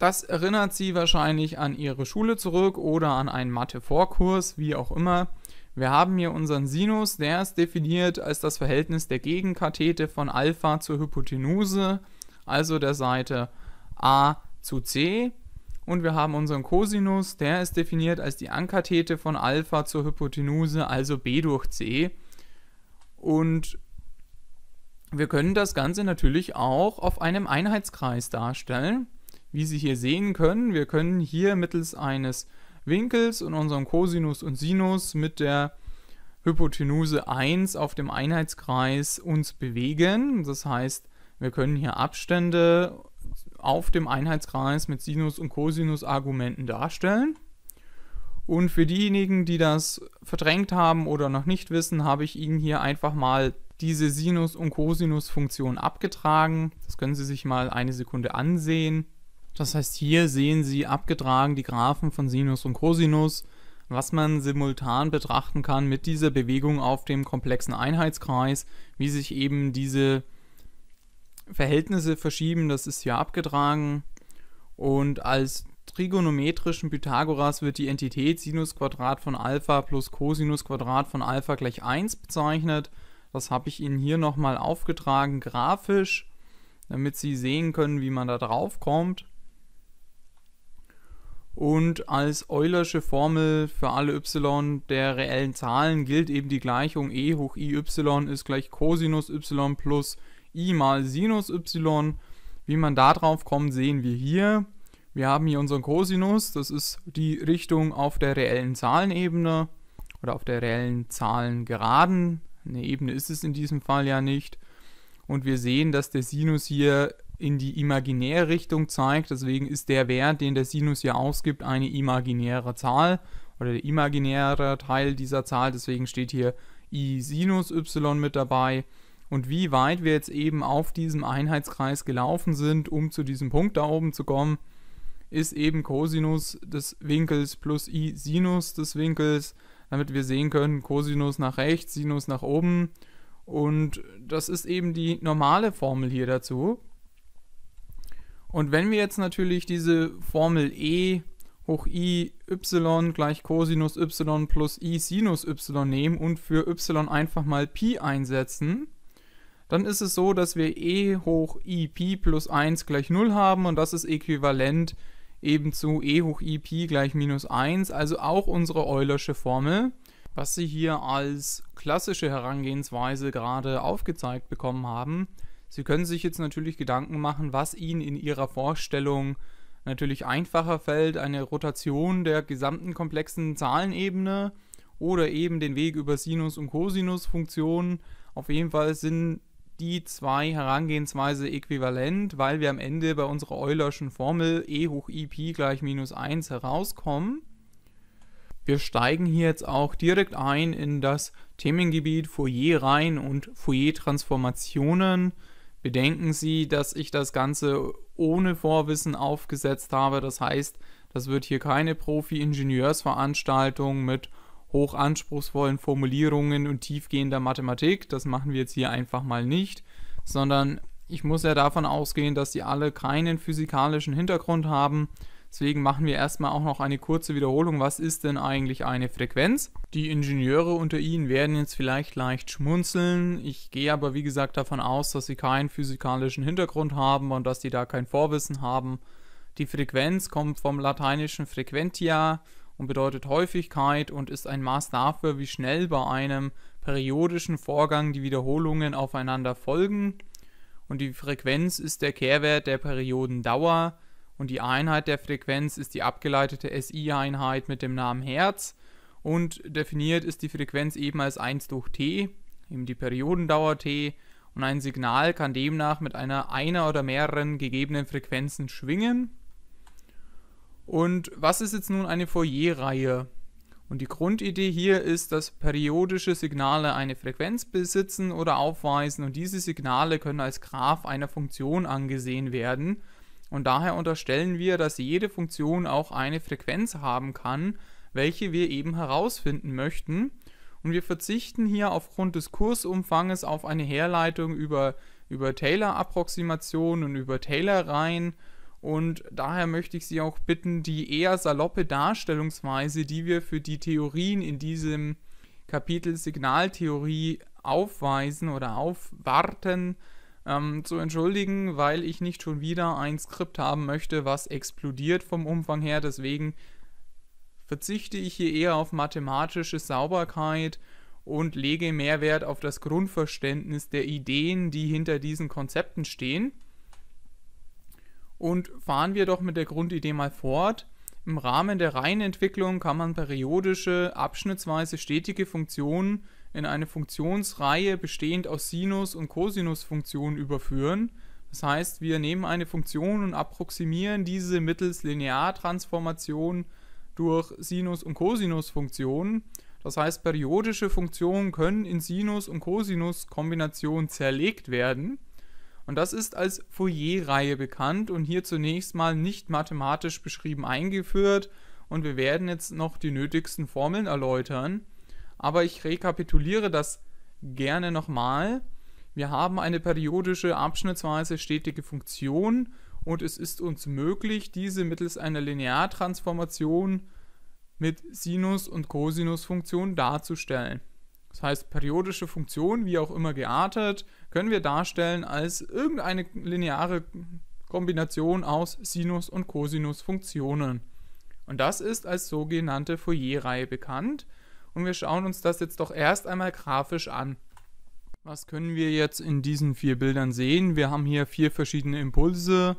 das erinnert Sie wahrscheinlich an Ihre Schule zurück oder an einen Mathe-Vorkurs, wie auch immer. Wir haben hier unseren Sinus, der ist definiert als das Verhältnis der Gegenkathete von Alpha zur Hypotenuse, also der Seite A zu C. Und wir haben unseren Cosinus, der ist definiert als die Ankathete von Alpha zur Hypotenuse, also B durch C. Und wir können das Ganze natürlich auch auf einem Einheitskreis darstellen. Wie Sie hier sehen können, wir können hier mittels eines Winkels und unserem Cosinus und Sinus mit der Hypotenuse 1 auf dem Einheitskreis uns bewegen. Das heißt, wir können hier Abstände auf dem Einheitskreis mit Sinus- und Cosinus-Argumenten darstellen. Und für diejenigen, die das verdrängt haben oder noch nicht wissen, habe ich Ihnen hier einfach mal diese Sinus- und Cosinus-Funktion abgetragen. Das können Sie sich mal eine Sekunde ansehen. Das heißt, hier sehen Sie abgetragen die Graphen von Sinus und Cosinus, was man simultan betrachten kann mit dieser Bewegung auf dem komplexen Einheitskreis, wie sich eben diese Verhältnisse verschieben, das ist hier abgetragen. Und als trigonometrischen Pythagoras wird die Entität Sinus Quadrat von Alpha plus Cosinus Quadrat von Alpha gleich 1 bezeichnet. Das habe ich Ihnen hier nochmal aufgetragen grafisch, damit Sie sehen können, wie man da drauf kommt. Und als Eulersche Formel für alle y der reellen Zahlen gilt eben die Gleichung e hoch i y ist gleich Cosinus y plus i mal Sinus y. Wie man da drauf kommt, sehen wir hier. Wir haben hier unseren Cosinus, das ist die Richtung auf der reellen Zahlenebene oder auf der reellen Zahlengeraden. Eine Ebene ist es in diesem Fall ja nicht. Und wir sehen, dass der Sinus hier in die imaginäre Richtung zeigt. Deswegen ist der Wert, den der Sinus hier ausgibt, eine imaginäre Zahl oder der imaginäre Teil dieser Zahl. Deswegen steht hier i Sinus y mit dabei und wie weit wir jetzt eben auf diesem Einheitskreis gelaufen sind, um zu diesem Punkt da oben zu kommen, ist eben Cosinus des Winkels plus i Sinus des Winkels, damit wir sehen können, Cosinus nach rechts, Sinus nach oben. Und das ist eben die normale Formel hier dazu. Und wenn wir jetzt natürlich diese Formel e hoch i y gleich Cosinus y plus i Sinus y nehmen und für y einfach mal Pi einsetzen, dann ist es so, dass wir e hoch i pi plus 1 gleich 0 haben und das ist äquivalent eben zu e hoch i pi gleich minus 1, also auch unsere Eulersche Formel. Was Sie hier als klassische Herangehensweise gerade aufgezeigt bekommen haben. Sie können sich jetzt natürlich Gedanken machen, was Ihnen in Ihrer Vorstellung natürlich einfacher fällt, eine Rotation der gesamten komplexen Zahlenebene oder eben den Weg über Sinus- und Cosinus-Funktionen. Auf jeden Fall sind die zwei Herangehensweise äquivalent, weil wir am Ende bei unserer Eulerschen Formel e hoch i pi gleich minus 1 herauskommen. Wir steigen hier jetzt auch direkt ein in das Themengebiet Fourier-Reihen und Fourier-Transformationen. Bedenken Sie, dass ich das Ganze ohne Vorwissen aufgesetzt habe. Das heißt, das wird hier keine Profi-Ingenieursveranstaltung mit hochanspruchsvollen Formulierungen und tiefgehender Mathematik. Das machen wir jetzt hier einfach mal nicht, sondern ich muss ja davon ausgehen, dass sie alle keinen physikalischen Hintergrund haben. Deswegen machen wir erstmal auch noch eine kurze Wiederholung. Was ist denn eigentlich eine Frequenz? Die Ingenieure unter Ihnen werden jetzt vielleicht leicht schmunzeln. Ich gehe aber wie gesagt davon aus, dass sie keinen physikalischen Hintergrund haben und dass sie da kein Vorwissen haben. Die Frequenz kommt vom lateinischen frequentia und bedeutet Häufigkeit und ist ein Maß dafür, wie schnell bei einem periodischen Vorgang die Wiederholungen aufeinander folgen. Und die Frequenz ist der Kehrwert der Periodendauer und die Einheit der Frequenz ist die abgeleitete SI-Einheit mit dem Namen Hertz und definiert ist die Frequenz eben als 1 durch t, eben die Periodendauer t und ein Signal kann demnach mit einer einer oder mehreren gegebenen Frequenzen schwingen. Und was ist jetzt nun eine Fourier-Reihe? Und die Grundidee hier ist, dass periodische Signale eine Frequenz besitzen oder aufweisen und diese Signale können als Graph einer Funktion angesehen werden. Und daher unterstellen wir, dass jede Funktion auch eine Frequenz haben kann, welche wir eben herausfinden möchten. Und wir verzichten hier aufgrund des Kursumfanges auf eine Herleitung über, über Taylor-Approximation und über Taylor-Reihen und daher möchte ich Sie auch bitten, die eher saloppe Darstellungsweise, die wir für die Theorien in diesem Kapitel Signaltheorie aufweisen oder aufwarten, ähm, zu entschuldigen, weil ich nicht schon wieder ein Skript haben möchte, was explodiert vom Umfang her. Deswegen verzichte ich hier eher auf mathematische Sauberkeit und lege mehr Wert auf das Grundverständnis der Ideen, die hinter diesen Konzepten stehen. Und fahren wir doch mit der Grundidee mal fort. Im Rahmen der Reihenentwicklung kann man periodische, abschnittsweise stetige Funktionen in eine Funktionsreihe bestehend aus Sinus- und Cosinusfunktionen überführen. Das heißt, wir nehmen eine Funktion und approximieren diese mittels Lineartransformation durch Sinus- und Cosinusfunktionen. Das heißt, periodische Funktionen können in Sinus- und Cosinus-Kombinationen zerlegt werden. Und das ist als Fourier-Reihe bekannt und hier zunächst mal nicht mathematisch beschrieben eingeführt. Und wir werden jetzt noch die nötigsten Formeln erläutern. Aber ich rekapituliere das gerne nochmal. Wir haben eine periodische abschnittsweise stetige Funktion und es ist uns möglich, diese mittels einer Lineartransformation mit Sinus- und Cosinusfunktionen darzustellen. Das heißt, periodische Funktionen, wie auch immer geartet, können wir darstellen als irgendeine lineare Kombination aus Sinus- und Cosinus-Funktionen. Und das ist als sogenannte Fourier-Reihe bekannt. Und wir schauen uns das jetzt doch erst einmal grafisch an. Was können wir jetzt in diesen vier Bildern sehen? Wir haben hier vier verschiedene Impulse,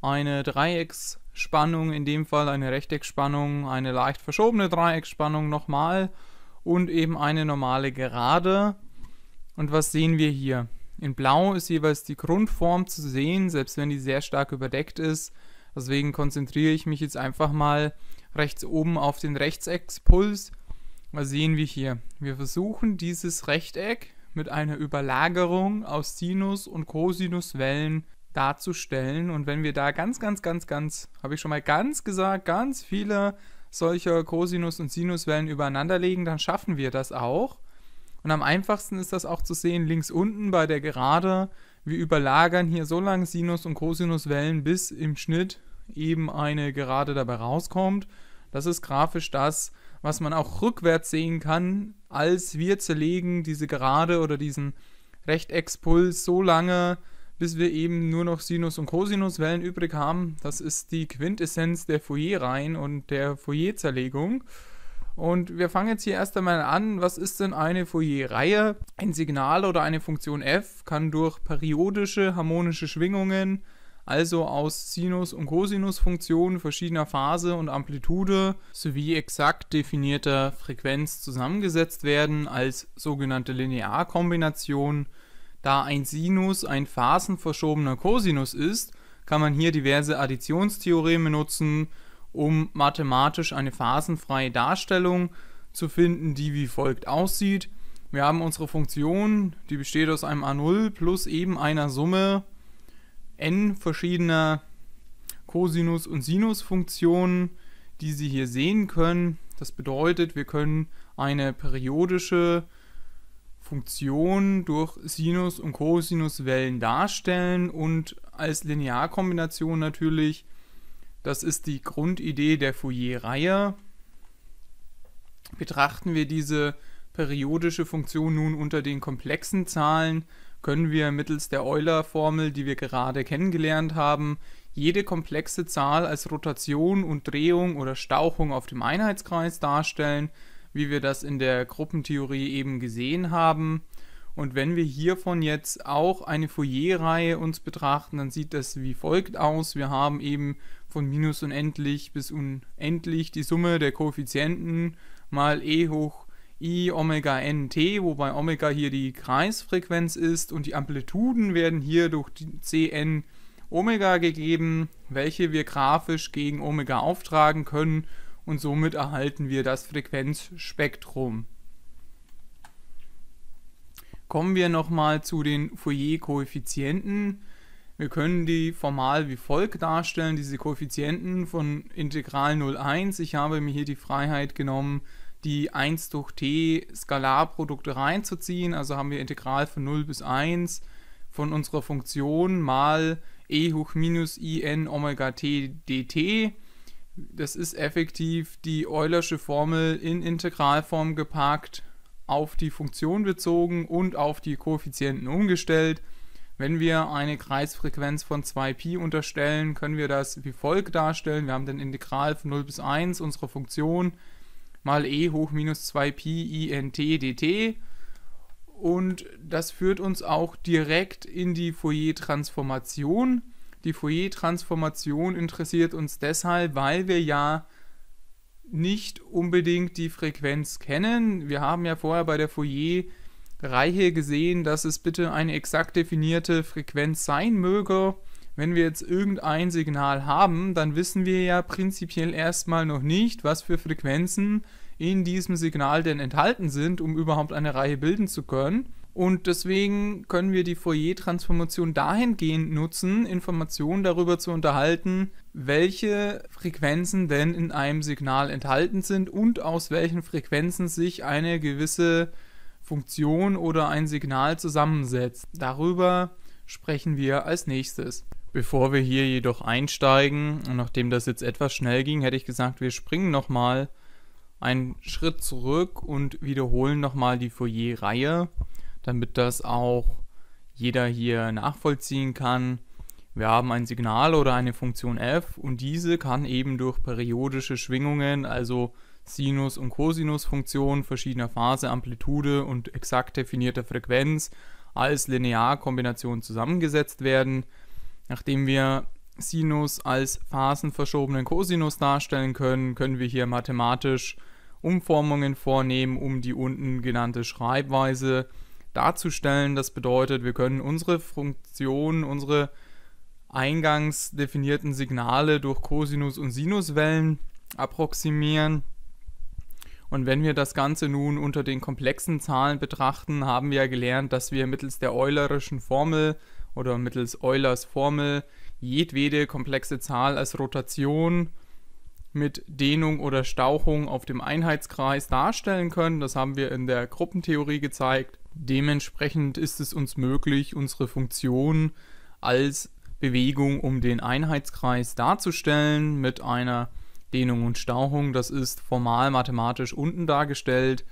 eine Dreiecksspannung, in dem Fall eine Rechteckspannung, eine leicht verschobene Dreiecksspannung nochmal und eben eine normale Gerade. Und was sehen wir hier? In Blau ist jeweils die Grundform zu sehen, selbst wenn die sehr stark überdeckt ist. Deswegen konzentriere ich mich jetzt einfach mal rechts oben auf den Rechtsexpuls. Was sehen wir hier? Wir versuchen dieses Rechteck mit einer Überlagerung aus Sinus- und Cosinuswellen darzustellen. Und wenn wir da ganz, ganz, ganz, ganz, habe ich schon mal ganz gesagt, ganz viele solcher Cosinus- und Sinuswellen übereinander legen, dann schaffen wir das auch. Und am einfachsten ist das auch zu sehen links unten bei der Gerade. Wir überlagern hier so lange Sinus- und Cosinuswellen, bis im Schnitt eben eine Gerade dabei rauskommt. Das ist grafisch das, was man auch rückwärts sehen kann, als wir zerlegen diese Gerade oder diesen Rechteckspuls so lange, bis wir eben nur noch Sinus- und Cosinuswellen übrig haben. Das ist die Quintessenz der Fourier-Reihen und der Fourier-Zerlegung. Und wir fangen jetzt hier erst einmal an, was ist denn eine Fourier-Reihe? Ein Signal oder eine Funktion f kann durch periodische harmonische Schwingungen, also aus Sinus- und Cosinusfunktionen verschiedener Phase und Amplitude sowie exakt definierter Frequenz zusammengesetzt werden als sogenannte Linearkombination da ein Sinus ein phasenverschobener Cosinus ist, kann man hier diverse Additionstheoreme nutzen, um mathematisch eine phasenfreie Darstellung zu finden, die wie folgt aussieht. Wir haben unsere Funktion, die besteht aus einem A0 plus eben einer Summe n verschiedener Cosinus- und Sinusfunktionen, die Sie hier sehen können. Das bedeutet, wir können eine periodische Funktion durch Sinus- und Cosinuswellen darstellen und als Linearkombination natürlich, das ist die Grundidee der Fourier-Reihe, betrachten wir diese periodische Funktion nun unter den komplexen Zahlen, können wir mittels der Euler-Formel, die wir gerade kennengelernt haben, jede komplexe Zahl als Rotation und Drehung oder Stauchung auf dem Einheitskreis darstellen, wie wir das in der Gruppentheorie eben gesehen haben. Und wenn wir hiervon jetzt auch eine Fourier-Reihe uns betrachten, dann sieht das wie folgt aus. Wir haben eben von minus unendlich bis unendlich die Summe der Koeffizienten mal e hoch i Omega nt, wobei Omega hier die Kreisfrequenz ist und die Amplituden werden hier durch die Cn Omega gegeben, welche wir grafisch gegen Omega auftragen können und somit erhalten wir das Frequenzspektrum. Kommen wir nochmal zu den Fourier-Koeffizienten. Wir können die formal wie folgt darstellen, diese Koeffizienten von Integral 0,1. Ich habe mir hier die Freiheit genommen, die 1 durch t Skalarprodukte reinzuziehen. Also haben wir Integral von 0 bis 1 von unserer Funktion mal e hoch minus in Omega t dt. Das ist effektiv die Eulersche Formel in Integralform gepackt, auf die Funktion bezogen und auf die Koeffizienten umgestellt. Wenn wir eine Kreisfrequenz von 2π unterstellen, können wir das wie folgt darstellen. Wir haben den Integral von 0 bis 1 unserer Funktion mal e hoch minus 2π int dt. Und das führt uns auch direkt in die Fourier-Transformation. Die Fourier-Transformation interessiert uns deshalb, weil wir ja nicht unbedingt die Frequenz kennen. Wir haben ja vorher bei der Fourier Reihe gesehen, dass es bitte eine exakt definierte Frequenz sein möge. Wenn wir jetzt irgendein Signal haben, dann wissen wir ja prinzipiell erstmal noch nicht, was für Frequenzen in diesem Signal denn enthalten sind, um überhaupt eine Reihe bilden zu können. Und deswegen können wir die Fourier-Transformation dahingehend nutzen, Informationen darüber zu unterhalten, welche Frequenzen denn in einem Signal enthalten sind und aus welchen Frequenzen sich eine gewisse Funktion oder ein Signal zusammensetzt. Darüber sprechen wir als nächstes. Bevor wir hier jedoch einsteigen, und nachdem das jetzt etwas schnell ging, hätte ich gesagt, wir springen nochmal einen Schritt zurück und wiederholen nochmal die Fourier-Reihe, damit das auch jeder hier nachvollziehen kann. Wir haben ein Signal oder eine Funktion f und diese kann eben durch periodische Schwingungen, also Sinus- und Cosinusfunktion verschiedener Phase, Amplitude und exakt definierter Frequenz als Linearkombination zusammengesetzt werden. Nachdem wir Sinus als phasenverschobenen Cosinus darstellen können, können wir hier mathematisch Umformungen vornehmen, um die unten genannte Schreibweise darzustellen. Das bedeutet, wir können unsere Funktion, unsere eingangs definierten Signale durch Cosinus- und Sinuswellen approximieren und wenn wir das Ganze nun unter den komplexen Zahlen betrachten, haben wir ja gelernt, dass wir mittels der Eulerischen Formel oder mittels Eulers Formel jedwede komplexe Zahl als Rotation mit Dehnung oder Stauchung auf dem Einheitskreis darstellen können. Das haben wir in der Gruppentheorie gezeigt. Dementsprechend ist es uns möglich, unsere Funktion als Bewegung um den Einheitskreis darzustellen mit einer Dehnung und Stauchung. Das ist formal mathematisch unten dargestellt.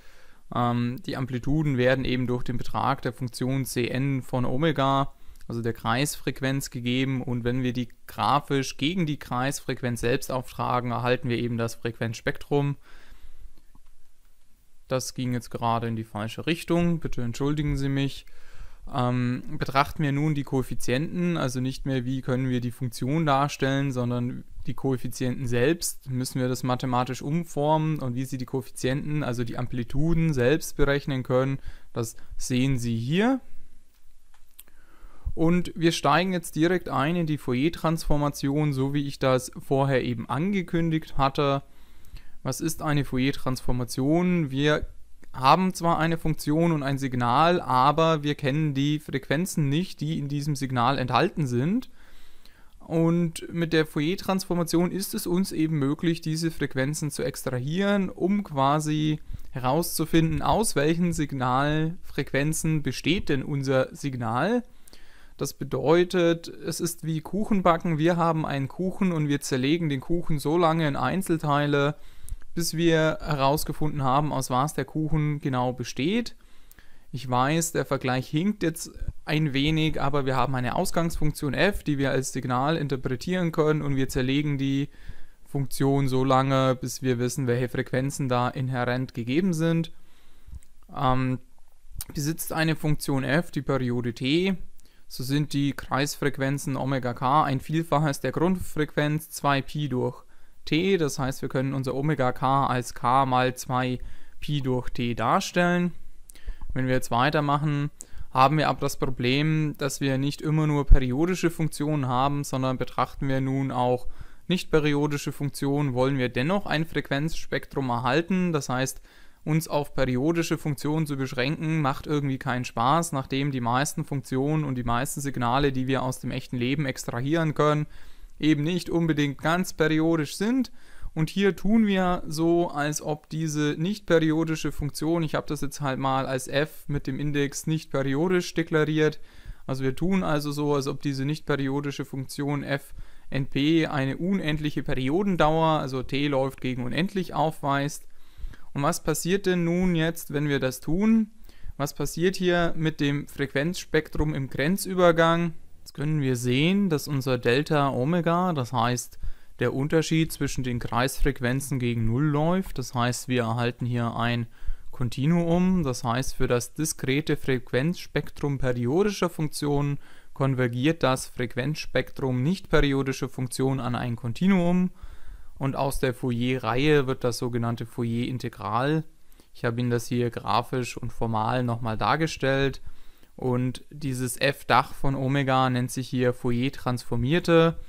Ähm, die Amplituden werden eben durch den Betrag der Funktion Cn von Omega, also der Kreisfrequenz, gegeben. Und wenn wir die grafisch gegen die Kreisfrequenz selbst auftragen, erhalten wir eben das Frequenzspektrum. Das ging jetzt gerade in die falsche Richtung. Bitte entschuldigen Sie mich. Ähm, betrachten wir nun die Koeffizienten, also nicht mehr, wie können wir die Funktion darstellen, sondern die Koeffizienten selbst, müssen wir das mathematisch umformen und wie Sie die Koeffizienten, also die Amplituden selbst berechnen können, das sehen Sie hier. Und wir steigen jetzt direkt ein in die Fourier-Transformation, so wie ich das vorher eben angekündigt hatte. Was ist eine Fourier-Transformation? Wir haben zwar eine Funktion und ein Signal, aber wir kennen die Frequenzen nicht, die in diesem Signal enthalten sind. Und mit der Fourier-Transformation ist es uns eben möglich, diese Frequenzen zu extrahieren, um quasi herauszufinden, aus welchen Signalfrequenzen besteht denn unser Signal. Das bedeutet, es ist wie Kuchenbacken. Wir haben einen Kuchen und wir zerlegen den Kuchen so lange in Einzelteile, bis wir herausgefunden haben, aus was der Kuchen genau besteht. Ich weiß, der Vergleich hinkt jetzt ein wenig, aber wir haben eine Ausgangsfunktion f, die wir als Signal interpretieren können und wir zerlegen die Funktion so lange, bis wir wissen, welche Frequenzen da inhärent gegeben sind. Ähm, besitzt eine Funktion f die Periode t, so sind die Kreisfrequenzen Omega k ein Vielfaches der Grundfrequenz 2pi durch t. Das heißt, wir können unser Omega k als k mal 2 Pi durch t darstellen. Wenn wir jetzt weitermachen, haben wir aber das Problem, dass wir nicht immer nur periodische Funktionen haben, sondern betrachten wir nun auch nicht periodische Funktionen, wollen wir dennoch ein Frequenzspektrum erhalten. Das heißt, uns auf periodische Funktionen zu beschränken, macht irgendwie keinen Spaß, nachdem die meisten Funktionen und die meisten Signale, die wir aus dem echten Leben extrahieren können, eben nicht unbedingt ganz periodisch sind. Und hier tun wir so, als ob diese nicht periodische Funktion, ich habe das jetzt halt mal als f mit dem Index nicht periodisch deklariert, also wir tun also so, als ob diese nicht periodische Funktion f np eine unendliche Periodendauer, also t läuft gegen unendlich, aufweist. Und was passiert denn nun jetzt, wenn wir das tun? Was passiert hier mit dem Frequenzspektrum im Grenzübergang? Jetzt können wir sehen, dass unser Delta Omega, das heißt der Unterschied zwischen den Kreisfrequenzen gegen Null läuft. Das heißt, wir erhalten hier ein Kontinuum. Das heißt, für das diskrete Frequenzspektrum periodischer Funktionen konvergiert das Frequenzspektrum nicht periodischer Funktionen an ein Kontinuum und aus der Fourier-Reihe wird das sogenannte Fourier-Integral. Ich habe Ihnen das hier grafisch und formal nochmal dargestellt. Und dieses f-Dach von Omega nennt sich hier Fourier-Transformierte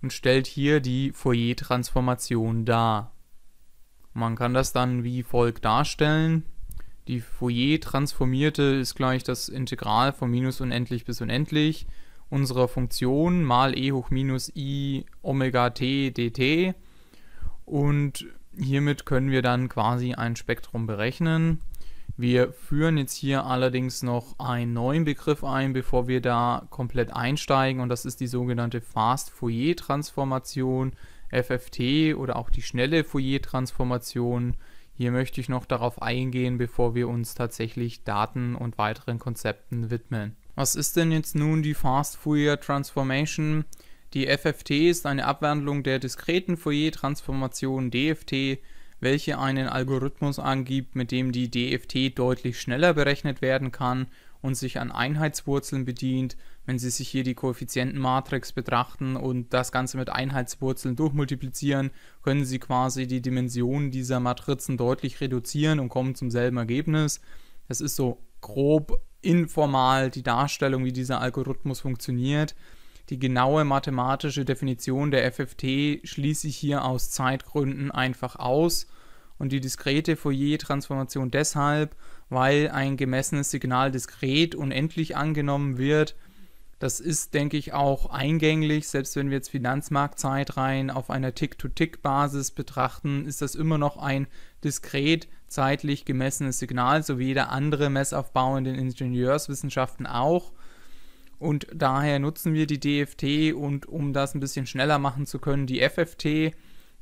und stellt hier die Fourier-Transformation dar. Man kann das dann wie folgt darstellen. Die Fourier-Transformierte ist gleich das Integral von minus unendlich bis unendlich unserer Funktion mal e hoch minus i Omega t dt und hiermit können wir dann quasi ein Spektrum berechnen. Wir führen jetzt hier allerdings noch einen neuen Begriff ein, bevor wir da komplett einsteigen und das ist die sogenannte Fast Fourier Transformation, FFT oder auch die schnelle Fourier Transformation. Hier möchte ich noch darauf eingehen, bevor wir uns tatsächlich Daten und weiteren Konzepten widmen. Was ist denn jetzt nun die Fast Fourier Transformation? Die FFT ist eine Abwandlung der diskreten Fourier-Transformation DFT, welche einen Algorithmus angibt, mit dem die DFT deutlich schneller berechnet werden kann und sich an Einheitswurzeln bedient. Wenn Sie sich hier die Koeffizientenmatrix betrachten und das Ganze mit Einheitswurzeln durchmultiplizieren, können Sie quasi die Dimensionen dieser Matrizen deutlich reduzieren und kommen zum selben Ergebnis. Das ist so grob informal die Darstellung, wie dieser Algorithmus funktioniert. Die genaue mathematische Definition der FFT schließe ich hier aus Zeitgründen einfach aus und die diskrete Fourier-Transformation deshalb, weil ein gemessenes Signal diskret unendlich angenommen wird. Das ist, denke ich, auch eingänglich. Selbst wenn wir jetzt Finanzmarktzeitreihen auf einer Tick-to-Tick-Basis betrachten, ist das immer noch ein diskret zeitlich gemessenes Signal, so wie jeder andere Messaufbau in den Ingenieurswissenschaften auch. Und daher nutzen wir die DFT und um das ein bisschen schneller machen zu können, die FFT.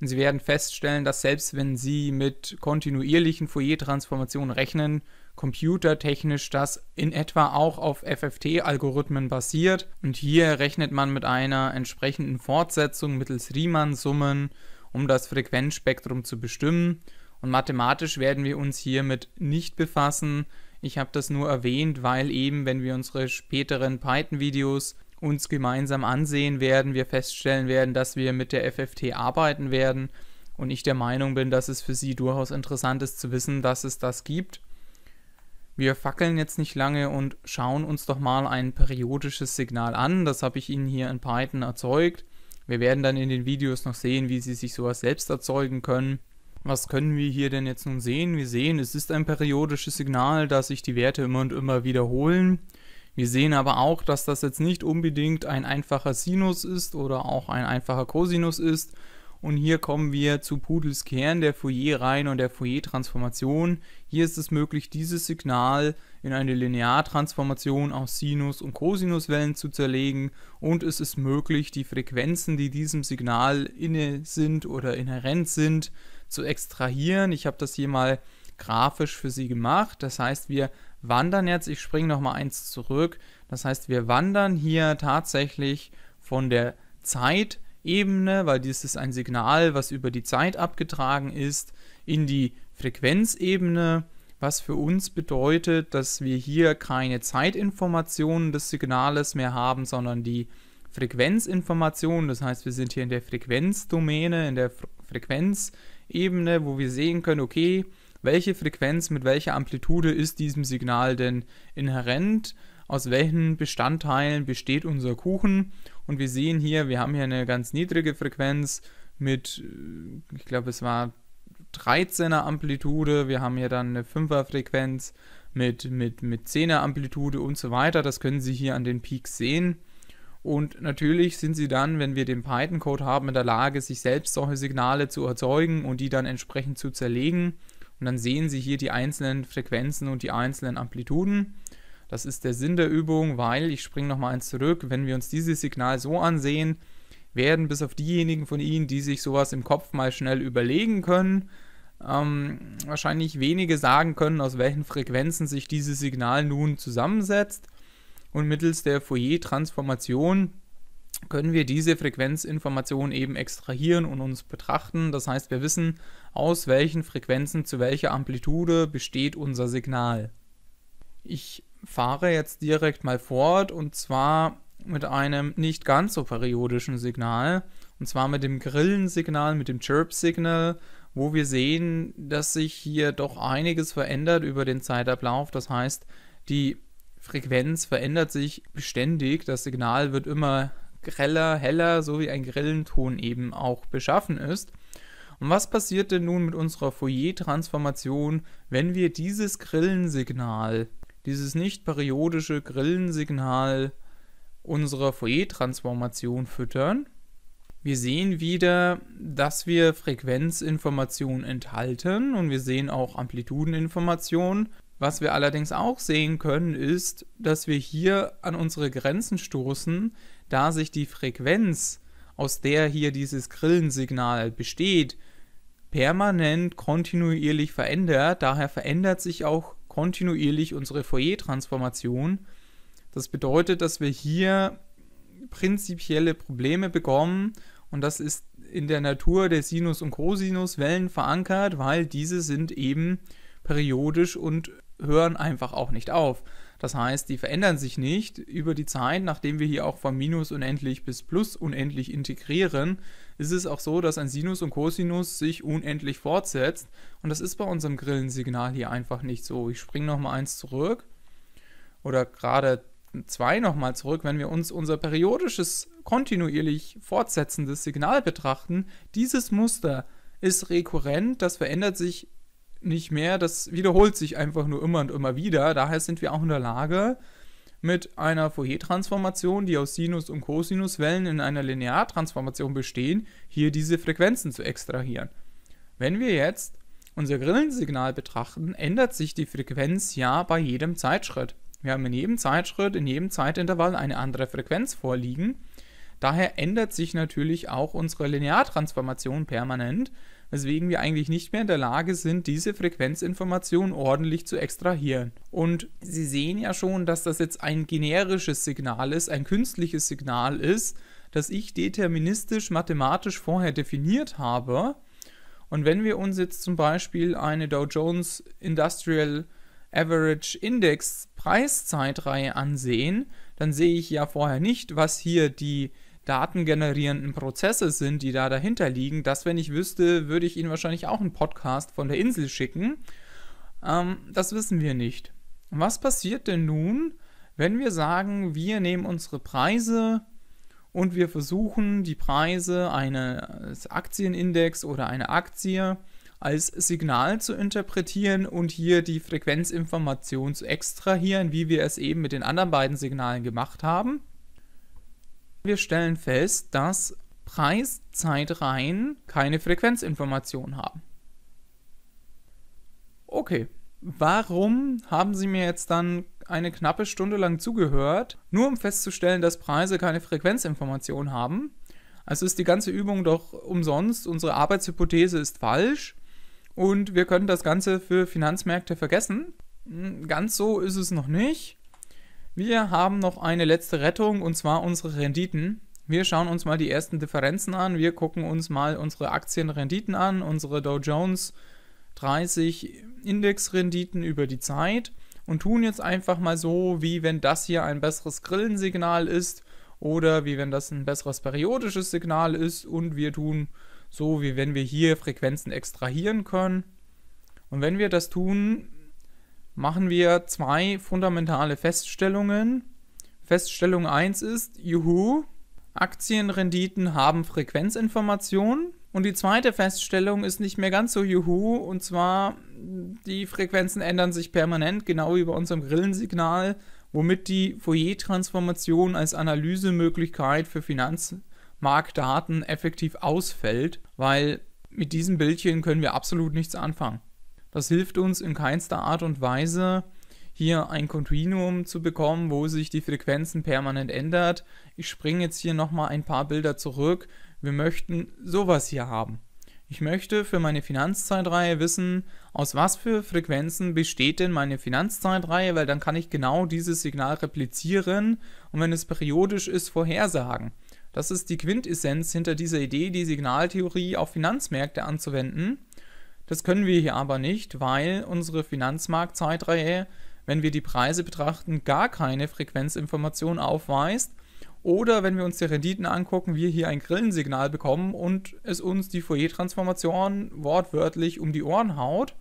Sie werden feststellen, dass selbst wenn Sie mit kontinuierlichen Fourier-Transformationen rechnen, computertechnisch das in etwa auch auf FFT-Algorithmen basiert. Und hier rechnet man mit einer entsprechenden Fortsetzung mittels Riemann-Summen, um das Frequenzspektrum zu bestimmen. Und mathematisch werden wir uns hiermit nicht befassen. Ich habe das nur erwähnt, weil eben, wenn wir unsere späteren Python-Videos uns gemeinsam ansehen werden, wir feststellen werden, dass wir mit der FFT arbeiten werden und ich der Meinung bin, dass es für Sie durchaus interessant ist zu wissen, dass es das gibt. Wir fackeln jetzt nicht lange und schauen uns doch mal ein periodisches Signal an. Das habe ich Ihnen hier in Python erzeugt. Wir werden dann in den Videos noch sehen, wie Sie sich sowas selbst erzeugen können. Was können wir hier denn jetzt nun sehen? Wir sehen, es ist ein periodisches Signal, dass sich die Werte immer und immer wiederholen. Wir sehen aber auch, dass das jetzt nicht unbedingt ein einfacher Sinus ist oder auch ein einfacher Cosinus ist. Und hier kommen wir zu Pudels Kern der Fourier-Reihen und der Fourier-Transformation. Hier ist es möglich, dieses Signal in eine Lineartransformation aus Sinus- und Cosinuswellen zu zerlegen. Und es ist möglich, die Frequenzen, die diesem Signal inne sind oder inhärent sind, zu extrahieren. Ich habe das hier mal grafisch für Sie gemacht. Das heißt, wir wandern jetzt, ich springe noch mal eins zurück. Das heißt, wir wandern hier tatsächlich von der Zeitebene, weil dies ist ein Signal, was über die Zeit abgetragen ist, in die Frequenzebene, was für uns bedeutet, dass wir hier keine Zeitinformationen des Signales mehr haben, sondern die Frequenzinformationen. Das heißt, wir sind hier in der Frequenzdomäne, in der Frequenzebene, wo wir sehen können, okay, welche Frequenz mit welcher Amplitude ist diesem Signal denn inhärent, aus welchen Bestandteilen besteht unser Kuchen. Und wir sehen hier, wir haben hier eine ganz niedrige Frequenz mit, äh, ich glaube es war 13er Amplitude, wir haben hier dann eine 5er Frequenz mit, mit, mit 10er Amplitude und so weiter. Das können Sie hier an den Peaks sehen. Und natürlich sind Sie dann, wenn wir den Python-Code haben, in der Lage, sich selbst solche Signale zu erzeugen und die dann entsprechend zu zerlegen. Und dann sehen Sie hier die einzelnen Frequenzen und die einzelnen Amplituden. Das ist der Sinn der Übung, weil, ich springe nochmal eins zurück, wenn wir uns dieses Signal so ansehen, werden bis auf diejenigen von Ihnen, die sich sowas im Kopf mal schnell überlegen können, ähm, wahrscheinlich wenige sagen können, aus welchen Frequenzen sich dieses Signal nun zusammensetzt. Und mittels der Fourier-Transformation können wir diese Frequenzinformation eben extrahieren und uns betrachten. Das heißt, wir wissen, aus welchen Frequenzen zu welcher Amplitude besteht unser Signal. Ich fahre jetzt direkt mal fort und zwar mit einem nicht ganz so periodischen Signal, und zwar mit dem Grillensignal, mit dem Chirp-Signal, wo wir sehen, dass sich hier doch einiges verändert über den Zeitablauf. Das heißt, die Frequenz verändert sich beständig, das Signal wird immer greller, heller, so wie ein Grillenton eben auch beschaffen ist. Und was passiert denn nun mit unserer Fourier-Transformation, wenn wir dieses Grillensignal, dieses nicht periodische Grillensignal unserer Fourier-Transformation füttern. Wir sehen wieder, dass wir Frequenzinformationen enthalten und wir sehen auch Amplitudeninformationen. Was wir allerdings auch sehen können, ist, dass wir hier an unsere Grenzen stoßen, da sich die Frequenz, aus der hier dieses Grillensignal besteht, permanent kontinuierlich verändert. Daher verändert sich auch kontinuierlich unsere Fourier-Transformation das bedeutet, dass wir hier prinzipielle Probleme bekommen und das ist in der Natur der Sinus- und Cosinuswellen verankert, weil diese sind eben periodisch und hören einfach auch nicht auf. Das heißt, die verändern sich nicht über die Zeit, nachdem wir hier auch von minus unendlich bis plus unendlich integrieren, ist es auch so, dass ein Sinus und Cosinus sich unendlich fortsetzt. Und das ist bei unserem Grillensignal hier einfach nicht so. Ich springe nochmal eins zurück. Oder gerade 2 nochmal zurück, wenn wir uns unser periodisches, kontinuierlich fortsetzendes Signal betrachten, dieses Muster ist rekurrent, das verändert sich nicht mehr, das wiederholt sich einfach nur immer und immer wieder. Daher sind wir auch in der Lage, mit einer Fourier-Transformation, die aus Sinus- und Cosinuswellen in einer Lineartransformation bestehen, hier diese Frequenzen zu extrahieren. Wenn wir jetzt unser Grillensignal betrachten, ändert sich die Frequenz ja bei jedem Zeitschritt. Wir haben in jedem Zeitschritt, in jedem Zeitintervall eine andere Frequenz vorliegen. Daher ändert sich natürlich auch unsere Lineartransformation permanent, weswegen wir eigentlich nicht mehr in der Lage sind, diese Frequenzinformation ordentlich zu extrahieren. Und Sie sehen ja schon, dass das jetzt ein generisches Signal ist, ein künstliches Signal ist, das ich deterministisch mathematisch vorher definiert habe. Und wenn wir uns jetzt zum Beispiel eine Dow Jones Industrial Average Index Preiszeitreihe ansehen, dann sehe ich ja vorher nicht, was hier die datengenerierenden Prozesse sind, die da dahinter liegen. Das, wenn ich wüsste, würde ich Ihnen wahrscheinlich auch einen Podcast von der Insel schicken. Ähm, das wissen wir nicht. Was passiert denn nun, wenn wir sagen, wir nehmen unsere Preise und wir versuchen, die Preise eines Aktienindex oder einer Aktie als Signal zu interpretieren und hier die Frequenzinformation zu extrahieren, wie wir es eben mit den anderen beiden Signalen gemacht haben. Wir stellen fest, dass Preiszeitreihen keine Frequenzinformation haben. Okay, warum haben Sie mir jetzt dann eine knappe Stunde lang zugehört, nur um festzustellen, dass Preise keine Frequenzinformation haben? Also ist die ganze Übung doch umsonst, unsere Arbeitshypothese ist falsch und wir können das Ganze für Finanzmärkte vergessen. Hm, ganz so ist es noch nicht. Wir haben noch eine letzte Rettung und zwar unsere Renditen. Wir schauen uns mal die ersten Differenzen an. Wir gucken uns mal unsere Aktienrenditen an, unsere Dow Jones 30 Indexrenditen über die Zeit und tun jetzt einfach mal so, wie wenn das hier ein besseres Grillensignal ist oder wie wenn das ein besseres periodisches Signal ist und wir tun so wie wenn wir hier Frequenzen extrahieren können. Und wenn wir das tun, machen wir zwei fundamentale Feststellungen. Feststellung 1 ist, juhu, Aktienrenditen haben Frequenzinformationen. Und die zweite Feststellung ist nicht mehr ganz so juhu, und zwar die Frequenzen ändern sich permanent, genau wie bei unserem Grillensignal, womit die Fourier-Transformation als Analysemöglichkeit für Finanzmarktdaten effektiv ausfällt, weil mit diesem Bildchen können wir absolut nichts anfangen. Das hilft uns in keinster Art und Weise, hier ein Kontinuum zu bekommen, wo sich die Frequenzen permanent ändert. Ich springe jetzt hier nochmal ein paar Bilder zurück. Wir möchten sowas hier haben. Ich möchte für meine Finanzzeitreihe wissen, aus was für Frequenzen besteht denn meine Finanzzeitreihe, weil dann kann ich genau dieses Signal replizieren und wenn es periodisch ist, vorhersagen. Das ist die Quintessenz hinter dieser Idee, die Signaltheorie auf Finanzmärkte anzuwenden. Das können wir hier aber nicht, weil unsere Finanzmarktzeitreihe, wenn wir die Preise betrachten, gar keine Frequenzinformation aufweist. Oder wenn wir uns die Renditen angucken, wir hier ein Grillensignal bekommen und es uns die Fourier-Transformation wortwörtlich um die Ohren haut.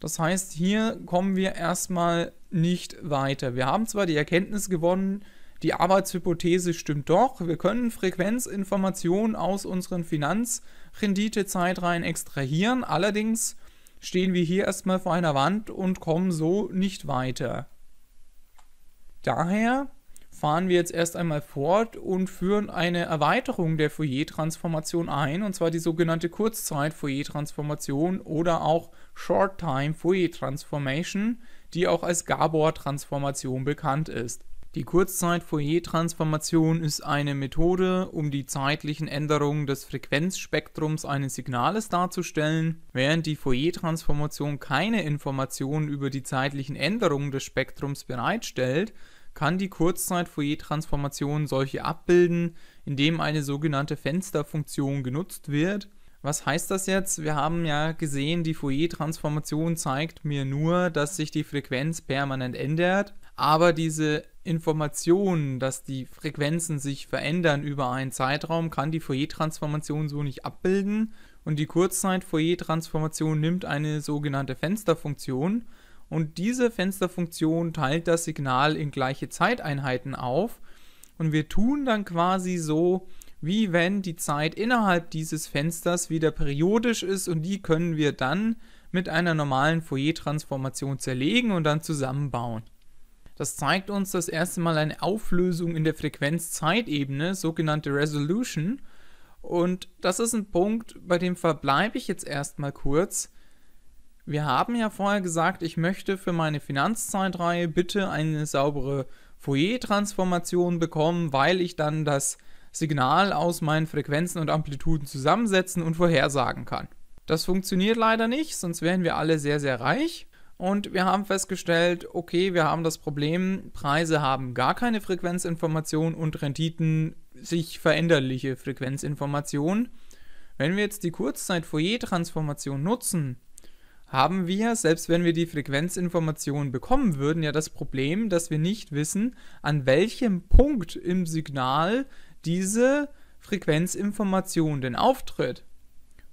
Das heißt, hier kommen wir erstmal nicht weiter. Wir haben zwar die Erkenntnis gewonnen, die Arbeitshypothese stimmt doch. Wir können Frequenzinformationen aus unseren Finanzrenditezeitreihen extrahieren. Allerdings stehen wir hier erstmal vor einer Wand und kommen so nicht weiter. Daher fahren wir jetzt erst einmal fort und führen eine Erweiterung der Fourier-Transformation ein, und zwar die sogenannte Kurzzeit-Fourier-Transformation oder auch Short-Time-Fourier-Transformation, die auch als Gabor-Transformation bekannt ist. Die Kurzzeit-Fourier-Transformation ist eine Methode, um die zeitlichen Änderungen des Frequenzspektrums eines Signales darzustellen. Während die Fourier-Transformation keine Informationen über die zeitlichen Änderungen des Spektrums bereitstellt, kann die Kurzzeit-Fourier-Transformation solche abbilden, indem eine sogenannte Fensterfunktion genutzt wird. Was heißt das jetzt? Wir haben ja gesehen, die Fourier-Transformation zeigt mir nur, dass sich die Frequenz permanent ändert, aber diese Information, dass die Frequenzen sich verändern über einen Zeitraum, kann die Fourier-Transformation so nicht abbilden. Und die Kurzzeit-Fourier-Transformation nimmt eine sogenannte Fensterfunktion. Und diese Fensterfunktion teilt das Signal in gleiche Zeiteinheiten auf. Und wir tun dann quasi so, wie wenn die Zeit innerhalb dieses Fensters wieder periodisch ist und die können wir dann mit einer normalen Fourier-Transformation zerlegen und dann zusammenbauen. Das zeigt uns das erste Mal eine Auflösung in der Frequenz-Zeitebene, sogenannte Resolution. Und das ist ein Punkt, bei dem verbleibe ich jetzt erstmal kurz. Wir haben ja vorher gesagt, ich möchte für meine Finanzzeitreihe bitte eine saubere Fourier-Transformation bekommen, weil ich dann das Signal aus meinen Frequenzen und Amplituden zusammensetzen und vorhersagen kann. Das funktioniert leider nicht, sonst wären wir alle sehr, sehr reich. Und wir haben festgestellt, okay, wir haben das Problem, Preise haben gar keine Frequenzinformation und Renditen sich veränderliche Frequenzinformation. Wenn wir jetzt die Kurzzeit-Fourier-Transformation nutzen, haben wir, selbst wenn wir die Frequenzinformation bekommen würden, ja das Problem, dass wir nicht wissen, an welchem Punkt im Signal diese Frequenzinformation denn auftritt.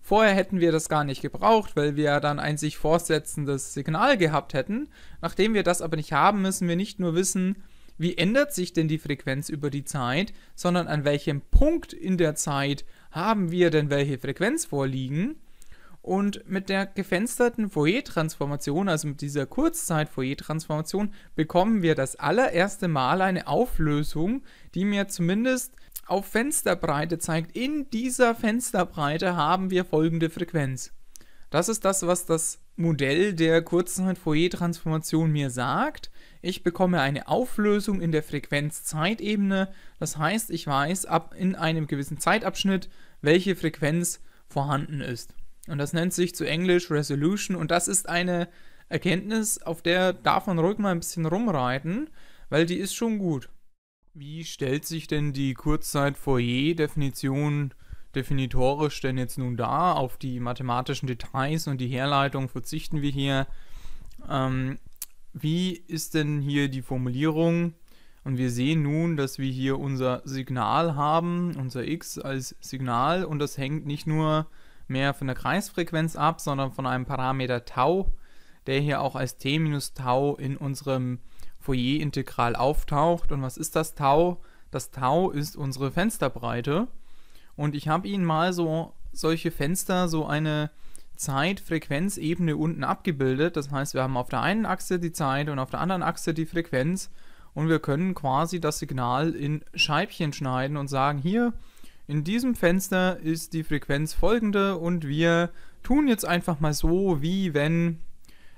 Vorher hätten wir das gar nicht gebraucht, weil wir dann ein sich fortsetzendes Signal gehabt hätten. Nachdem wir das aber nicht haben, müssen wir nicht nur wissen, wie ändert sich denn die Frequenz über die Zeit, sondern an welchem Punkt in der Zeit haben wir denn welche Frequenz vorliegen. Und mit der gefensterten Fourier-Transformation, also mit dieser Kurzzeit-Fourier-Transformation, bekommen wir das allererste Mal eine Auflösung, die mir zumindest auf Fensterbreite zeigt. In dieser Fensterbreite haben wir folgende Frequenz. Das ist das, was das Modell der Kurzzeit-Fourier-Transformation mir sagt. Ich bekomme eine Auflösung in der Frequenz-Zeitebene. Das heißt, ich weiß ab in einem gewissen Zeitabschnitt, welche Frequenz vorhanden ist. Und das nennt sich zu Englisch Resolution. Und das ist eine Erkenntnis, auf der darf man ruhig mal ein bisschen rumreiten, weil die ist schon gut. Wie stellt sich denn die Kurzzeit-Fourier-Definition definitorisch denn jetzt nun dar? Auf die mathematischen Details und die Herleitung verzichten wir hier. Ähm, wie ist denn hier die Formulierung? Und wir sehen nun, dass wir hier unser Signal haben, unser x als Signal, und das hängt nicht nur mehr von der Kreisfrequenz ab, sondern von einem Parameter Tau, der hier auch als T minus Tau in unserem Fourier-Integral auftaucht. Und was ist das Tau? Das Tau ist unsere Fensterbreite. Und ich habe Ihnen mal so solche Fenster, so eine Zeit-Frequenz-Ebene unten abgebildet. Das heißt, wir haben auf der einen Achse die Zeit und auf der anderen Achse die Frequenz. Und wir können quasi das Signal in Scheibchen schneiden und sagen, hier in diesem Fenster ist die Frequenz folgende und wir tun jetzt einfach mal so, wie wenn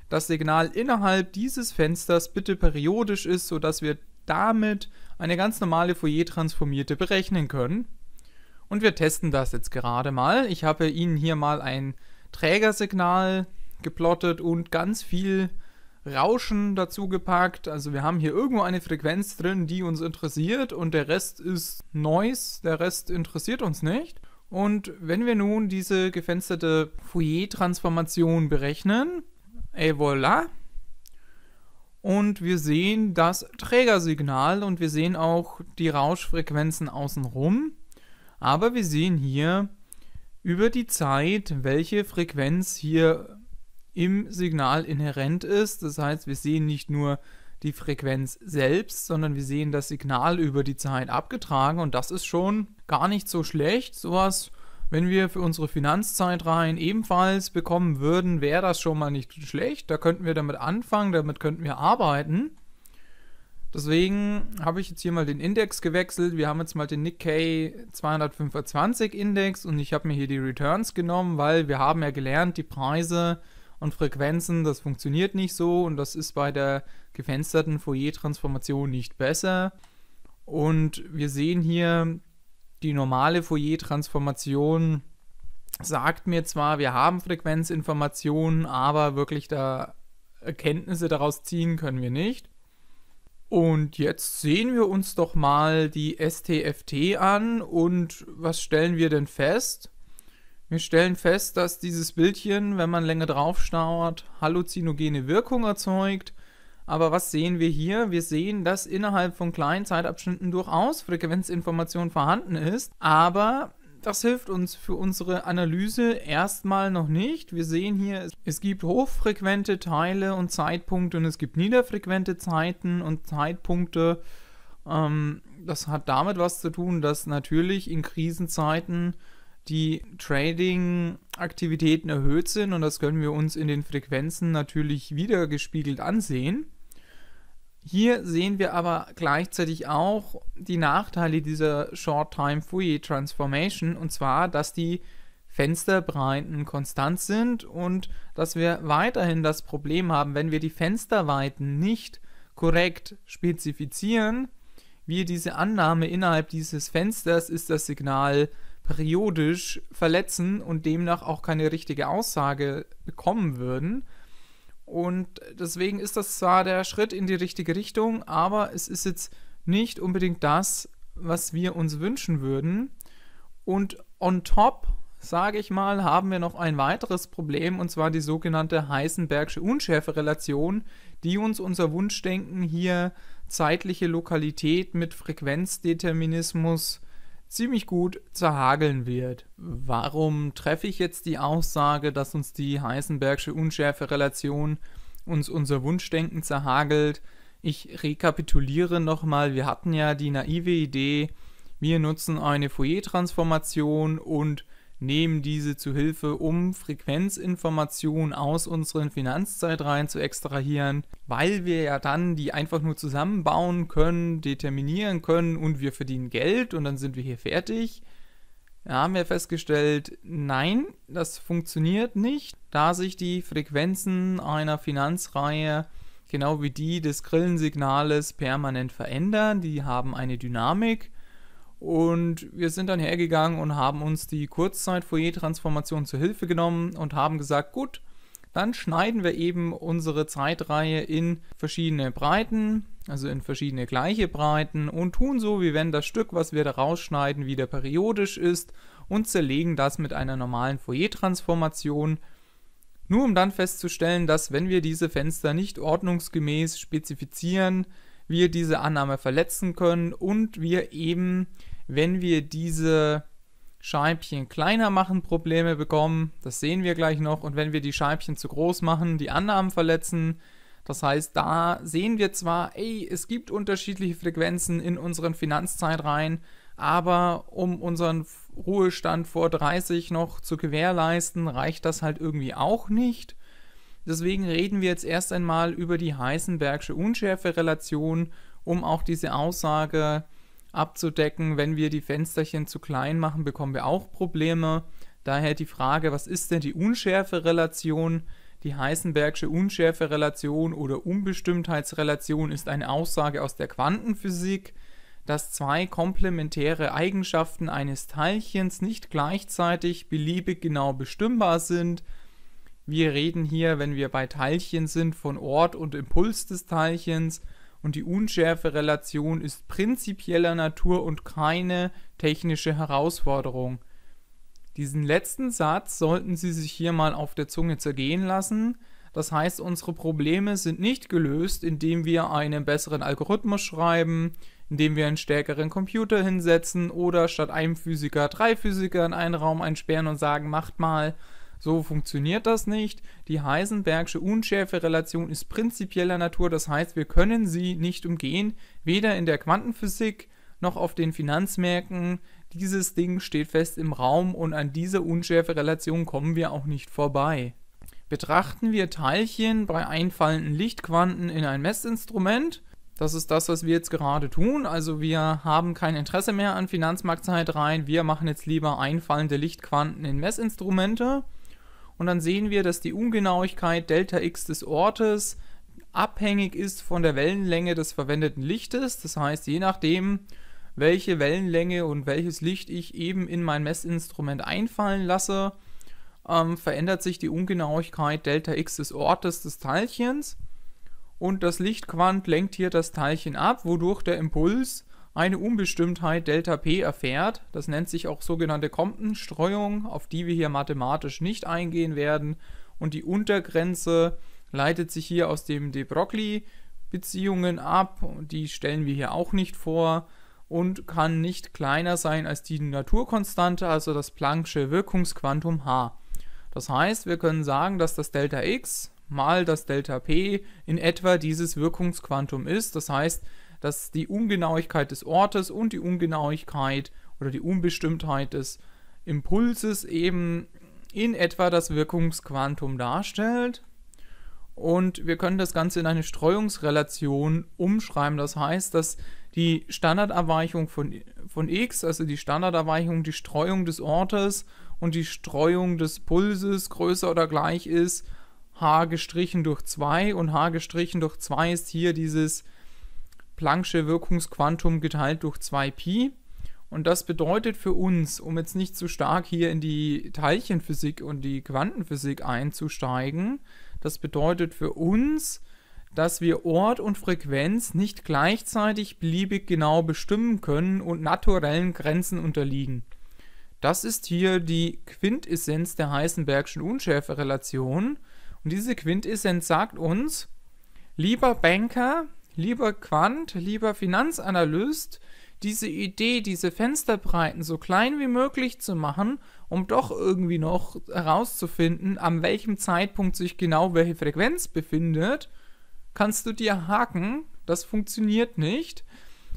das Signal innerhalb dieses Fensters bitte periodisch ist, sodass wir damit eine ganz normale Fourier-Transformierte berechnen können. Und wir testen das jetzt gerade mal. Ich habe Ihnen hier mal ein Trägersignal geplottet und ganz viel Rauschen dazu gepackt. Also wir haben hier irgendwo eine Frequenz drin, die uns interessiert und der Rest ist Noise, der Rest interessiert uns nicht. Und wenn wir nun diese gefensterte Fourier-Transformation berechnen, et voilà, und wir sehen das Trägersignal und wir sehen auch die Rauschfrequenzen außenrum, aber wir sehen hier über die Zeit, welche Frequenz hier im Signal inhärent ist. Das heißt, wir sehen nicht nur die Frequenz selbst, sondern wir sehen das Signal über die Zeit abgetragen und das ist schon gar nicht so schlecht. Sowas, wenn wir für unsere Finanzzeitreihen ebenfalls bekommen würden, wäre das schon mal nicht schlecht. Da könnten wir damit anfangen, damit könnten wir arbeiten. Deswegen habe ich jetzt hier mal den Index gewechselt. Wir haben jetzt mal den Nikkei 225 Index und ich habe mir hier die Returns genommen, weil wir haben ja gelernt, die Preise und Frequenzen, das funktioniert nicht so und das ist bei der gefensterten Fourier-Transformation nicht besser. Und wir sehen hier, die normale Fourier-Transformation sagt mir zwar, wir haben Frequenzinformationen, aber wirklich da Erkenntnisse daraus ziehen können wir nicht. Und jetzt sehen wir uns doch mal die STFT an und was stellen wir denn fest? Wir stellen fest, dass dieses Bildchen, wenn man länger drauf schaut, halluzinogene Wirkung erzeugt. Aber was sehen wir hier? Wir sehen, dass innerhalb von kleinen Zeitabschnitten durchaus Frequenzinformation vorhanden ist, aber das hilft uns für unsere Analyse erstmal noch nicht. Wir sehen hier, es gibt hochfrequente Teile und Zeitpunkte und es gibt niederfrequente Zeiten und Zeitpunkte. Ähm, das hat damit was zu tun, dass natürlich in Krisenzeiten die Trading-Aktivitäten erhöht sind und das können wir uns in den Frequenzen natürlich wiedergespiegelt ansehen. Hier sehen wir aber gleichzeitig auch die Nachteile dieser Short-Time Fourier Transformation und zwar, dass die Fensterbreiten konstant sind und dass wir weiterhin das Problem haben, wenn wir die Fensterweiten nicht korrekt spezifizieren, wir diese Annahme innerhalb dieses Fensters ist das Signal periodisch verletzen und demnach auch keine richtige Aussage bekommen würden. Und deswegen ist das zwar der Schritt in die richtige Richtung, aber es ist jetzt nicht unbedingt das, was wir uns wünschen würden. Und on top, sage ich mal, haben wir noch ein weiteres Problem, und zwar die sogenannte Heisenbergsche Unschärferelation, die uns unser Wunschdenken hier zeitliche Lokalität mit Frequenzdeterminismus ziemlich gut zerhageln wird. Warum treffe ich jetzt die Aussage, dass uns die Heisenbergsche Unschärferelation uns unser Wunschdenken zerhagelt? Ich rekapituliere nochmal, wir hatten ja die naive Idee, wir nutzen eine Fourier-Transformation und nehmen diese zu Hilfe, um Frequenzinformationen aus unseren Finanzzeitreihen zu extrahieren, weil wir ja dann die einfach nur zusammenbauen können, determinieren können und wir verdienen Geld und dann sind wir hier fertig. Da haben wir festgestellt, nein, das funktioniert nicht, da sich die Frequenzen einer Finanzreihe genau wie die des Grillensignales permanent verändern. Die haben eine Dynamik und wir sind dann hergegangen und haben uns die Kurzzeit-Fourier-Transformation zur Hilfe genommen und haben gesagt, gut, dann schneiden wir eben unsere Zeitreihe in verschiedene Breiten, also in verschiedene gleiche Breiten und tun so, wie wenn das Stück, was wir da rausschneiden, wieder periodisch ist und zerlegen das mit einer normalen Fourier-Transformation, nur um dann festzustellen, dass wenn wir diese Fenster nicht ordnungsgemäß spezifizieren, wir diese Annahme verletzen können und wir eben, wenn wir diese Scheibchen kleiner machen, Probleme bekommen. Das sehen wir gleich noch. Und wenn wir die Scheibchen zu groß machen, die Annahmen verletzen. Das heißt, da sehen wir zwar, ey, es gibt unterschiedliche Frequenzen in unseren Finanzzeitreihen, aber um unseren Ruhestand vor 30 noch zu gewährleisten, reicht das halt irgendwie auch nicht. Deswegen reden wir jetzt erst einmal über die Heisenbergsche Unschärferelation, um auch diese Aussage abzudecken. Wenn wir die Fensterchen zu klein machen, bekommen wir auch Probleme. Daher die Frage, was ist denn die Unschärferelation? Die Heisenbergsche Unschärferelation oder Unbestimmtheitsrelation ist eine Aussage aus der Quantenphysik, dass zwei komplementäre Eigenschaften eines Teilchens nicht gleichzeitig beliebig genau bestimmbar sind. Wir reden hier, wenn wir bei Teilchen sind, von Ort und Impuls des Teilchens und die Unschärferelation ist prinzipieller Natur und keine technische Herausforderung. Diesen letzten Satz sollten Sie sich hier mal auf der Zunge zergehen lassen. Das heißt, unsere Probleme sind nicht gelöst, indem wir einen besseren Algorithmus schreiben, indem wir einen stärkeren Computer hinsetzen oder statt einem Physiker drei Physiker in einen Raum einsperren und sagen, macht mal, so funktioniert das nicht. Die Heisenbergsche Unschärferelation ist prinzipieller Natur, das heißt, wir können sie nicht umgehen, weder in der Quantenphysik noch auf den Finanzmärkten. Dieses Ding steht fest im Raum und an dieser Unschärferelation kommen wir auch nicht vorbei. Betrachten wir Teilchen bei einfallenden Lichtquanten in ein Messinstrument, das ist das, was wir jetzt gerade tun. Also wir haben kein Interesse mehr an Finanzmarktzeitreihen. Wir machen jetzt lieber einfallende Lichtquanten in Messinstrumente. Und dann sehen wir, dass die Ungenauigkeit Delta x des Ortes abhängig ist von der Wellenlänge des verwendeten Lichtes. Das heißt, je nachdem, welche Wellenlänge und welches Licht ich eben in mein Messinstrument einfallen lasse, ähm, verändert sich die Ungenauigkeit Delta x des Ortes des Teilchens. Und das Lichtquant lenkt hier das Teilchen ab, wodurch der Impuls eine Unbestimmtheit Delta P erfährt. Das nennt sich auch sogenannte Compton-Streuung, auf die wir hier mathematisch nicht eingehen werden. Und die Untergrenze leitet sich hier aus dem De Broglie-Beziehungen ab. Die stellen wir hier auch nicht vor und kann nicht kleiner sein als die Naturkonstante, also das Planck'sche Wirkungsquantum h. Das heißt, wir können sagen, dass das Delta x mal das Delta P in etwa dieses Wirkungsquantum ist. Das heißt, dass die Ungenauigkeit des Ortes und die Ungenauigkeit oder die Unbestimmtheit des Impulses eben in etwa das Wirkungsquantum darstellt. Und wir können das Ganze in eine Streuungsrelation umschreiben. Das heißt, dass die Standarderweichung von, von x, also die Standarderweichung, die Streuung des Ortes und die Streuung des Pulses größer oder gleich ist h gestrichen durch 2 und h gestrichen durch 2 ist hier dieses Planck'sche Wirkungsquantum geteilt durch 2pi. Und das bedeutet für uns, um jetzt nicht zu stark hier in die Teilchenphysik und die Quantenphysik einzusteigen, das bedeutet für uns, dass wir Ort und Frequenz nicht gleichzeitig beliebig genau bestimmen können und naturellen Grenzen unterliegen. Das ist hier die Quintessenz der Heisenbergschen Unschärferelation. Und diese Quintessenz sagt uns, lieber Banker, lieber Quant, lieber Finanzanalyst, diese Idee, diese Fensterbreiten so klein wie möglich zu machen, um doch irgendwie noch herauszufinden, an welchem Zeitpunkt sich genau welche Frequenz befindet, kannst du dir haken, das funktioniert nicht.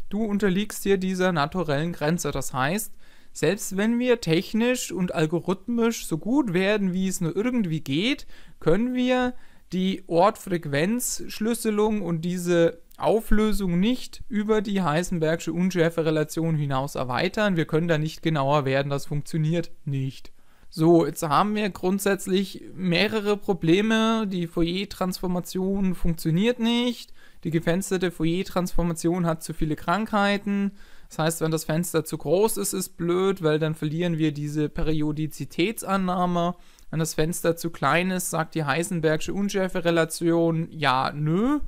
Du unterliegst dir dieser naturellen Grenze. Das heißt, selbst wenn wir technisch und algorithmisch so gut werden, wie es nur irgendwie geht, können wir die Ortfrequenzschlüsselung und diese Auflösung nicht über die Heisenbergsche Unschärferelation hinaus erweitern. Wir können da nicht genauer werden, das funktioniert nicht. So, jetzt haben wir grundsätzlich mehrere Probleme. Die Fourier-Transformation funktioniert nicht. Die gefensterte Fourier-Transformation hat zu viele Krankheiten. Das heißt, wenn das Fenster zu groß ist, ist blöd, weil dann verlieren wir diese Periodizitätsannahme. Wenn das Fenster zu klein ist, sagt die Heisenbergsche Unschärferelation ja, nö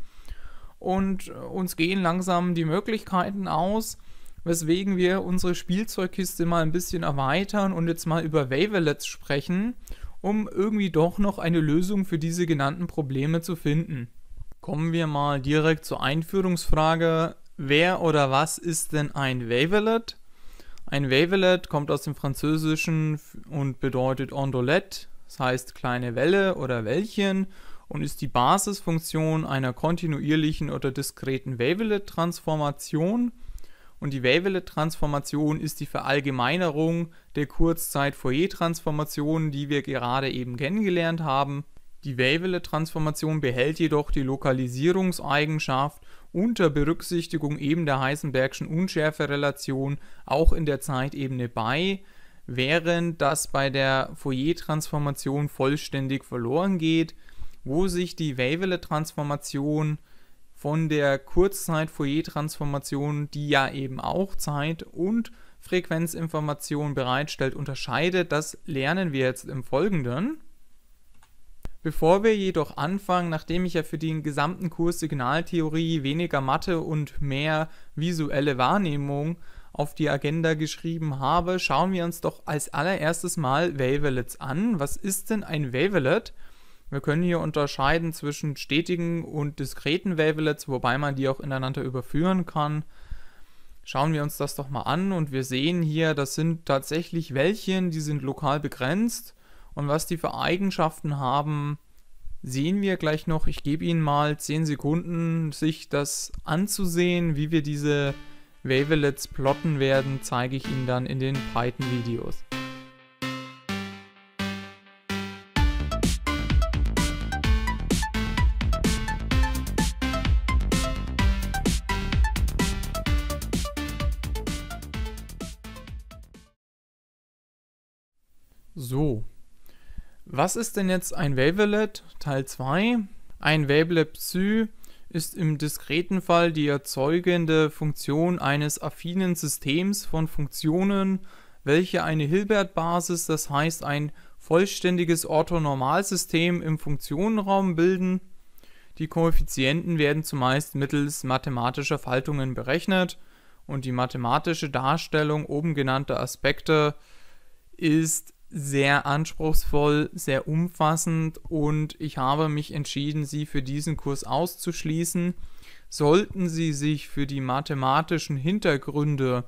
und uns gehen langsam die Möglichkeiten aus, weswegen wir unsere Spielzeugkiste mal ein bisschen erweitern und jetzt mal über Wavelets sprechen, um irgendwie doch noch eine Lösung für diese genannten Probleme zu finden. Kommen wir mal direkt zur Einführungsfrage, wer oder was ist denn ein Wavelet? Ein Wavelet kommt aus dem Französischen und bedeutet Ondolet, das heißt kleine Welle oder Wellchen und ist die Basisfunktion einer kontinuierlichen oder diskreten Wavelet-Transformation. Und die Wavelet-Transformation ist die Verallgemeinerung der Kurzzeit-Fourier-Transformation, die wir gerade eben kennengelernt haben. Die Wavelet-Transformation behält jedoch die Lokalisierungseigenschaft unter Berücksichtigung eben der Heisenbergschen Unschärferelation auch in der Zeitebene bei, während das bei der Fourier-Transformation vollständig verloren geht, wo sich die Wavelet-Transformation von der Kurzzeit-Fourier-Transformation, die ja eben auch Zeit und Frequenzinformation bereitstellt, unterscheidet. Das lernen wir jetzt im Folgenden. Bevor wir jedoch anfangen, nachdem ich ja für den gesamten Kurs Signaltheorie weniger Mathe und mehr visuelle Wahrnehmung auf die Agenda geschrieben habe, schauen wir uns doch als allererstes mal Wavelets an. Was ist denn ein Wavelet? Wir können hier unterscheiden zwischen stetigen und diskreten Wavelets, wobei man die auch ineinander überführen kann. Schauen wir uns das doch mal an und wir sehen hier, das sind tatsächlich Wellchen, die sind lokal begrenzt und was die für Eigenschaften haben, sehen wir gleich noch. Ich gebe Ihnen mal 10 Sekunden, sich das anzusehen. Wie wir diese Wavelets plotten werden, zeige ich Ihnen dann in den Python-Videos. So, was ist denn jetzt ein Wavelet? Teil 2. Ein Wavelet Psy ist im diskreten Fall die erzeugende Funktion eines affinen Systems von Funktionen, welche eine Hilbert-Basis, das heißt ein vollständiges Orthonormalsystem im Funktionenraum bilden. Die Koeffizienten werden zumeist mittels mathematischer Faltungen berechnet und die mathematische Darstellung oben genannter Aspekte ist sehr anspruchsvoll, sehr umfassend und ich habe mich entschieden, Sie für diesen Kurs auszuschließen. Sollten Sie sich für die mathematischen Hintergründe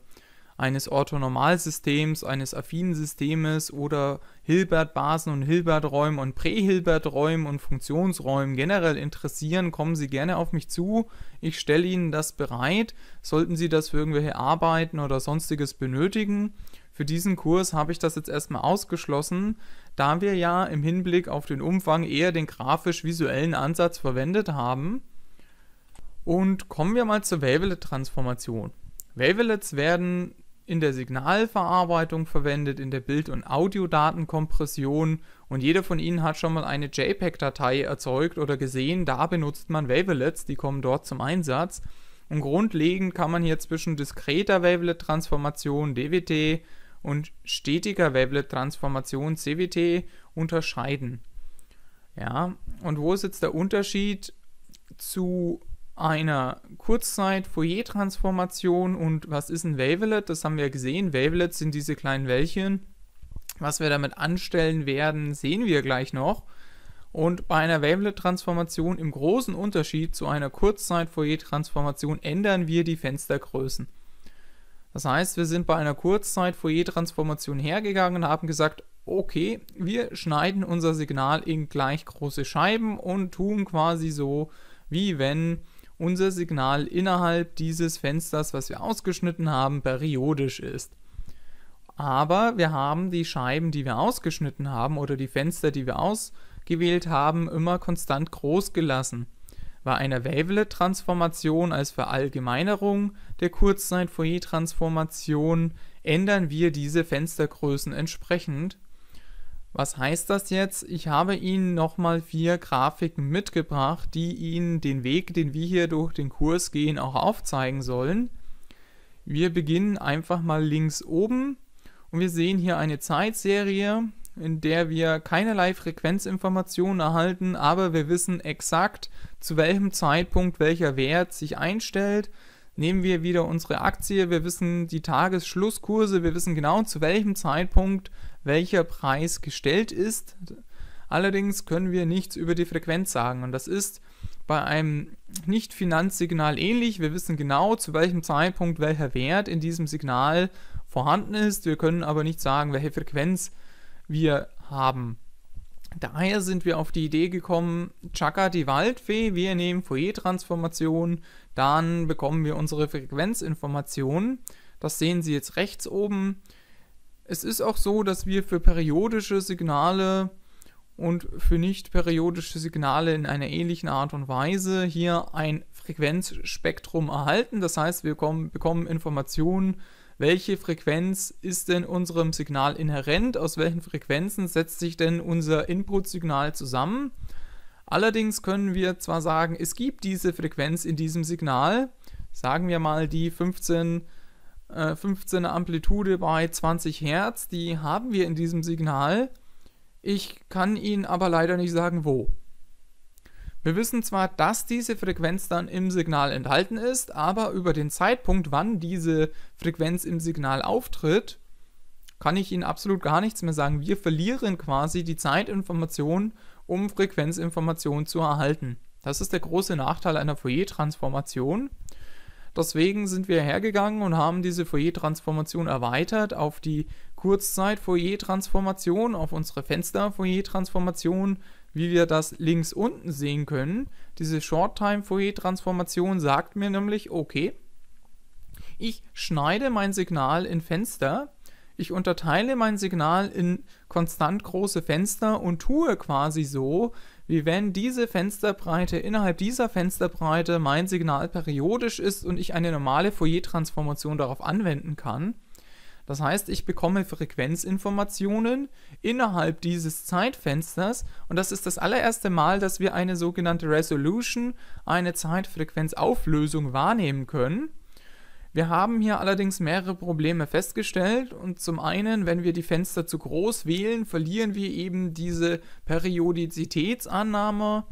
eines Orthonormalsystems, eines affinen Systems oder Hilbert-Basen und Hilbert-Räumen und Prä-Hilbert-Räumen und Funktionsräumen generell interessieren, kommen Sie gerne auf mich zu. Ich stelle Ihnen das bereit. Sollten Sie das für irgendwelche Arbeiten oder sonstiges benötigen, für diesen Kurs habe ich das jetzt erstmal ausgeschlossen, da wir ja im Hinblick auf den Umfang eher den grafisch-visuellen Ansatz verwendet haben. Und kommen wir mal zur Wavelet-Transformation. Wavelets werden in der Signalverarbeitung verwendet, in der Bild- und Audiodatenkompression und jeder von Ihnen hat schon mal eine JPEG-Datei erzeugt oder gesehen, da benutzt man Wavelets, die kommen dort zum Einsatz. Und grundlegend kann man hier zwischen diskreter Wavelet-Transformation, DWT, und stetiger Wavelet-Transformation CWT unterscheiden. Ja, und wo ist jetzt der Unterschied zu einer Kurzzeit-Fourier-Transformation und was ist ein Wavelet? Das haben wir gesehen. Wavelets sind diese kleinen Wellchen. Was wir damit anstellen werden, sehen wir gleich noch. Und bei einer Wavelet-Transformation im großen Unterschied zu einer Kurzzeit-Fourier-Transformation ändern wir die Fenstergrößen. Das heißt, wir sind bei einer Kurzzeit-Fourier-Transformation hergegangen und haben gesagt, okay, wir schneiden unser Signal in gleich große Scheiben und tun quasi so, wie wenn unser Signal innerhalb dieses Fensters, was wir ausgeschnitten haben, periodisch ist. Aber wir haben die Scheiben, die wir ausgeschnitten haben oder die Fenster, die wir ausgewählt haben, immer konstant groß gelassen. Bei einer Wavelet-Transformation als Verallgemeinerung der Kurzzeit-Fourier-Transformation ändern wir diese Fenstergrößen entsprechend. Was heißt das jetzt? Ich habe Ihnen nochmal vier Grafiken mitgebracht, die Ihnen den Weg, den wir hier durch den Kurs gehen, auch aufzeigen sollen. Wir beginnen einfach mal links oben und wir sehen hier eine Zeitserie in der wir keinerlei Frequenzinformationen erhalten, aber wir wissen exakt, zu welchem Zeitpunkt welcher Wert sich einstellt. Nehmen wir wieder unsere Aktie, wir wissen die Tagesschlusskurse, wir wissen genau, zu welchem Zeitpunkt welcher Preis gestellt ist. Allerdings können wir nichts über die Frequenz sagen und das ist bei einem Nicht-Finanzsignal ähnlich. Wir wissen genau, zu welchem Zeitpunkt welcher Wert in diesem Signal vorhanden ist. Wir können aber nicht sagen, welche Frequenz wir haben. Daher sind wir auf die Idee gekommen, Chaka die Waldfee, wir nehmen Fourier-Transformation, dann bekommen wir unsere Frequenzinformationen. Das sehen Sie jetzt rechts oben. Es ist auch so, dass wir für periodische Signale und für nicht periodische Signale in einer ähnlichen Art und Weise hier ein Frequenzspektrum erhalten. Das heißt, wir bekommen Informationen welche Frequenz ist denn unserem Signal inhärent, aus welchen Frequenzen setzt sich denn unser Input-Signal zusammen. Allerdings können wir zwar sagen, es gibt diese Frequenz in diesem Signal, sagen wir mal die 15, äh, 15 Amplitude bei 20 Hertz, die haben wir in diesem Signal. Ich kann Ihnen aber leider nicht sagen, wo. Wir wissen zwar, dass diese Frequenz dann im Signal enthalten ist, aber über den Zeitpunkt, wann diese Frequenz im Signal auftritt, kann ich Ihnen absolut gar nichts mehr sagen. Wir verlieren quasi die Zeitinformation, um Frequenzinformation zu erhalten. Das ist der große Nachteil einer Fourier-Transformation. Deswegen sind wir hergegangen und haben diese Fourier-Transformation erweitert auf die Kurzzeit-Fourier-Transformation, auf unsere Fenster-Fourier-Transformation, wie wir das links unten sehen können. Diese Short-Time-Fourier-Transformation sagt mir nämlich, okay, ich schneide mein Signal in Fenster, ich unterteile mein Signal in konstant große Fenster und tue quasi so, wie wenn diese Fensterbreite innerhalb dieser Fensterbreite mein Signal periodisch ist und ich eine normale Fourier-Transformation darauf anwenden kann. Das heißt, ich bekomme Frequenzinformationen innerhalb dieses Zeitfensters und das ist das allererste Mal, dass wir eine sogenannte Resolution, eine Zeitfrequenzauflösung wahrnehmen können. Wir haben hier allerdings mehrere Probleme festgestellt und zum einen, wenn wir die Fenster zu groß wählen, verlieren wir eben diese Periodizitätsannahme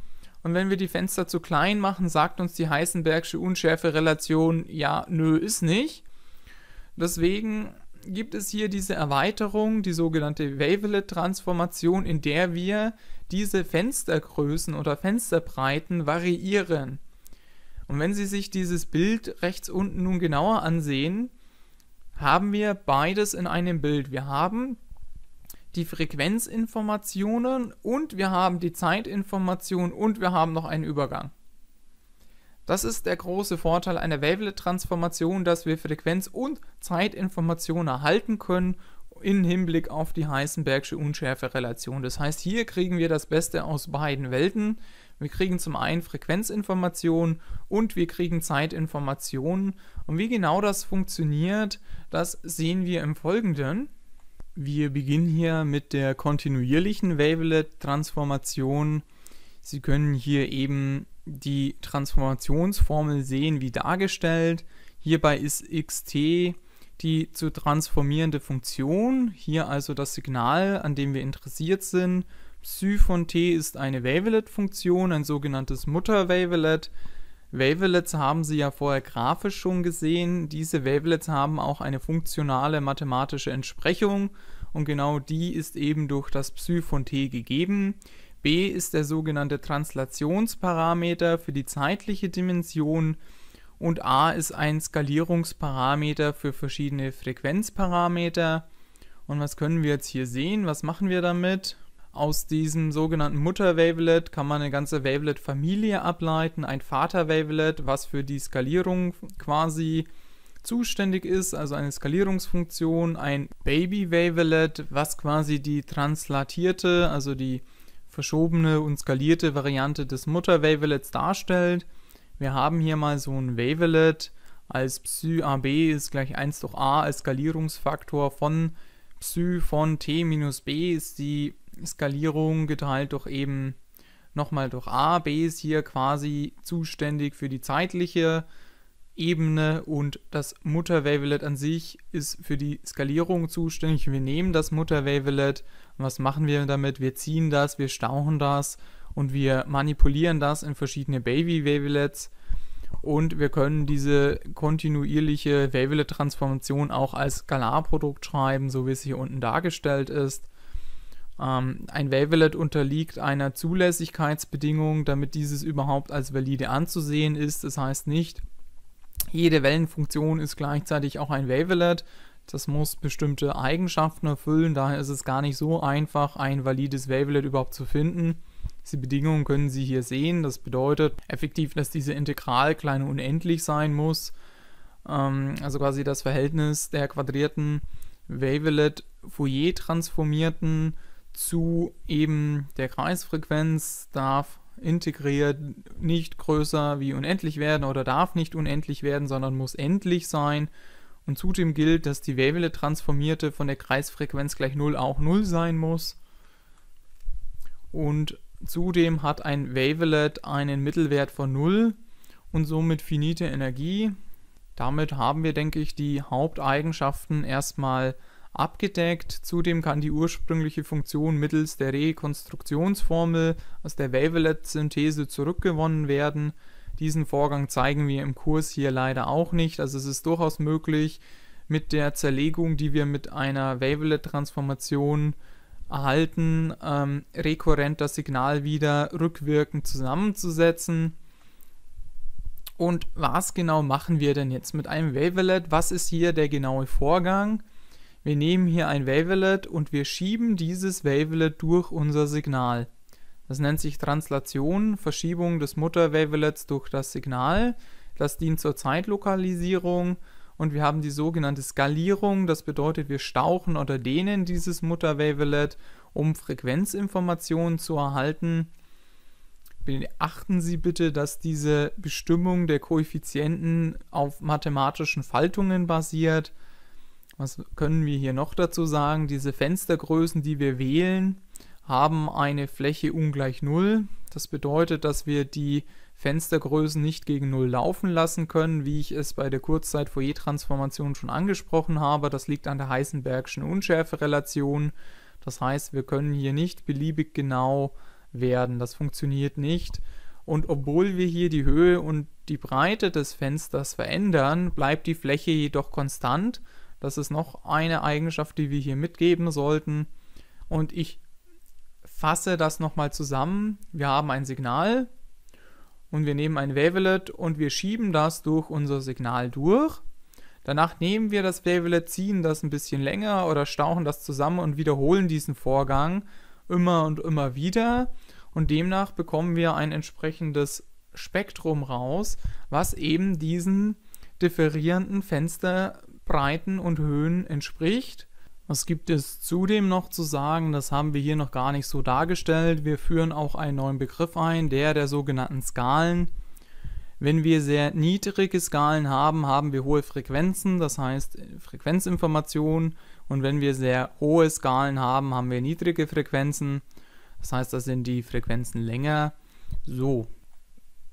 und wenn wir die Fenster zu klein machen, sagt uns die Heisenbergsche Unschärferelation, ja, nö, ist nicht. Deswegen gibt es hier diese Erweiterung, die sogenannte Wavelet-Transformation, in der wir diese Fenstergrößen oder Fensterbreiten variieren. Und wenn Sie sich dieses Bild rechts unten nun genauer ansehen, haben wir beides in einem Bild. Wir haben die Frequenzinformationen und wir haben die Zeitinformation und wir haben noch einen Übergang. Das ist der große Vorteil einer Wavelet-Transformation, dass wir Frequenz- und Zeitinformationen erhalten können im Hinblick auf die Heisenbergsche Unschärferelation. Das heißt, hier kriegen wir das Beste aus beiden Welten. Wir kriegen zum einen Frequenzinformationen und wir kriegen Zeitinformationen. Und wie genau das funktioniert, das sehen wir im Folgenden. Wir beginnen hier mit der kontinuierlichen Wavelet-Transformation. Sie können hier eben die Transformationsformel sehen wie dargestellt. Hierbei ist xt die zu transformierende Funktion, hier also das Signal, an dem wir interessiert sind. Psy von t ist eine Wavelet-Funktion, ein sogenanntes Mutter-Wavelet. Wavelets haben Sie ja vorher grafisch schon gesehen. Diese Wavelets haben auch eine funktionale mathematische Entsprechung und genau die ist eben durch das Psy von t gegeben. B ist der sogenannte Translationsparameter für die zeitliche Dimension und A ist ein Skalierungsparameter für verschiedene Frequenzparameter. Und was können wir jetzt hier sehen? Was machen wir damit? Aus diesem sogenannten Mutter-Wavelet kann man eine ganze Wavelet-Familie ableiten. Ein Vater-Wavelet, was für die Skalierung quasi zuständig ist, also eine Skalierungsfunktion. Ein Baby-Wavelet, was quasi die translatierte, also die verschobene und skalierte Variante des Mutter-Wavelets darstellt. Wir haben hier mal so ein Wavelet als Psy AB ist gleich 1 durch A als Skalierungsfaktor von Psy von T minus B ist die Skalierung geteilt durch eben nochmal durch A. B ist hier quasi zuständig für die zeitliche Ebene und das Mutter-Wavelet an sich ist für die Skalierung zuständig. Wir nehmen das Mutter-Wavelet was machen wir damit? Wir ziehen das, wir stauchen das und wir manipulieren das in verschiedene Baby-Wavelets und wir können diese kontinuierliche Wavelet-Transformation auch als Skalarprodukt schreiben, so wie es hier unten dargestellt ist. Ähm, ein Wavelet unterliegt einer Zulässigkeitsbedingung, damit dieses überhaupt als valide anzusehen ist. Das heißt nicht, jede Wellenfunktion ist gleichzeitig auch ein Wavelet. Das muss bestimmte Eigenschaften erfüllen, daher ist es gar nicht so einfach, ein valides Wavelet überhaupt zu finden. Diese Bedingungen können Sie hier sehen. Das bedeutet effektiv, dass diese Integral klein unendlich sein muss. Ähm, also quasi das Verhältnis der quadrierten Wavelet Fourier transformierten zu eben der Kreisfrequenz darf integriert nicht größer wie unendlich werden oder darf nicht unendlich werden, sondern muss endlich sein. Und zudem gilt, dass die Wavelet transformierte von der Kreisfrequenz gleich 0 auch 0 sein muss. Und zudem hat ein Wavelet einen Mittelwert von 0 und somit finite Energie. Damit haben wir, denke ich, die Haupteigenschaften erstmal abgedeckt. Zudem kann die ursprüngliche Funktion mittels der Rekonstruktionsformel aus der Wavelet-Synthese zurückgewonnen werden. Diesen Vorgang zeigen wir im Kurs hier leider auch nicht. Also es ist durchaus möglich, mit der Zerlegung, die wir mit einer Wavelet-Transformation erhalten, ähm, rekurrent das Signal wieder rückwirkend zusammenzusetzen. Und was genau machen wir denn jetzt mit einem Wavelet? Was ist hier der genaue Vorgang? Wir nehmen hier ein Wavelet und wir schieben dieses Wavelet durch unser Signal. Das nennt sich Translation, Verschiebung des Mutter-Wavelets durch das Signal. Das dient zur Zeitlokalisierung und wir haben die sogenannte Skalierung. Das bedeutet, wir stauchen oder dehnen dieses Mutter-Wavelet, um Frequenzinformationen zu erhalten. Beachten Sie bitte, dass diese Bestimmung der Koeffizienten auf mathematischen Faltungen basiert. Was können wir hier noch dazu sagen? Diese Fenstergrößen, die wir wählen, haben eine Fläche ungleich 0. Das bedeutet, dass wir die Fenstergrößen nicht gegen 0 laufen lassen können, wie ich es bei der Kurzzeit-Fourier-Transformation schon angesprochen habe. Das liegt an der Heisenbergschen Unschärferelation. Das heißt, wir können hier nicht beliebig genau werden. Das funktioniert nicht. Und obwohl wir hier die Höhe und die Breite des Fensters verändern, bleibt die Fläche jedoch konstant das ist noch eine Eigenschaft, die wir hier mitgeben sollten. Und ich fasse das nochmal zusammen. Wir haben ein Signal und wir nehmen ein Wavelet und wir schieben das durch unser Signal durch. Danach nehmen wir das Wavelet, ziehen das ein bisschen länger oder stauchen das zusammen und wiederholen diesen Vorgang immer und immer wieder. Und demnach bekommen wir ein entsprechendes Spektrum raus, was eben diesen differierenden Fenster Breiten und Höhen entspricht. Was gibt es zudem noch zu sagen? Das haben wir hier noch gar nicht so dargestellt. Wir führen auch einen neuen Begriff ein, der der sogenannten Skalen. Wenn wir sehr niedrige Skalen haben, haben wir hohe Frequenzen, das heißt Frequenzinformation. Und wenn wir sehr hohe Skalen haben, haben wir niedrige Frequenzen. Das heißt, da sind die Frequenzen länger. So,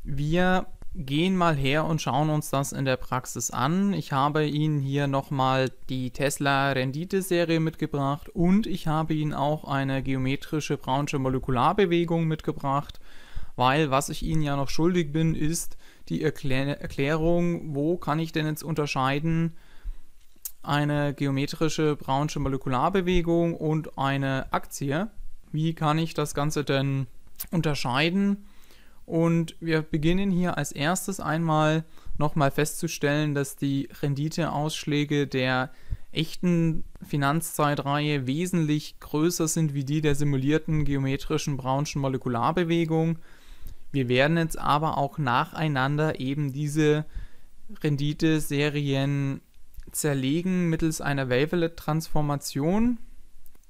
wir gehen mal her und schauen uns das in der Praxis an. Ich habe Ihnen hier nochmal die Tesla Rendite-Serie mitgebracht und ich habe Ihnen auch eine geometrische Brownsche Molekularbewegung mitgebracht, weil was ich Ihnen ja noch schuldig bin, ist die Erklär Erklärung, wo kann ich denn jetzt unterscheiden eine geometrische Brownsche Molekularbewegung und eine Aktie. Wie kann ich das Ganze denn unterscheiden? Und wir beginnen hier als erstes einmal nochmal festzustellen, dass die Renditeausschläge der echten Finanzzeitreihe wesentlich größer sind wie die der simulierten geometrischen Brownschen Molekularbewegung. Wir werden jetzt aber auch nacheinander eben diese Renditeserien zerlegen mittels einer Wavelet-Transformation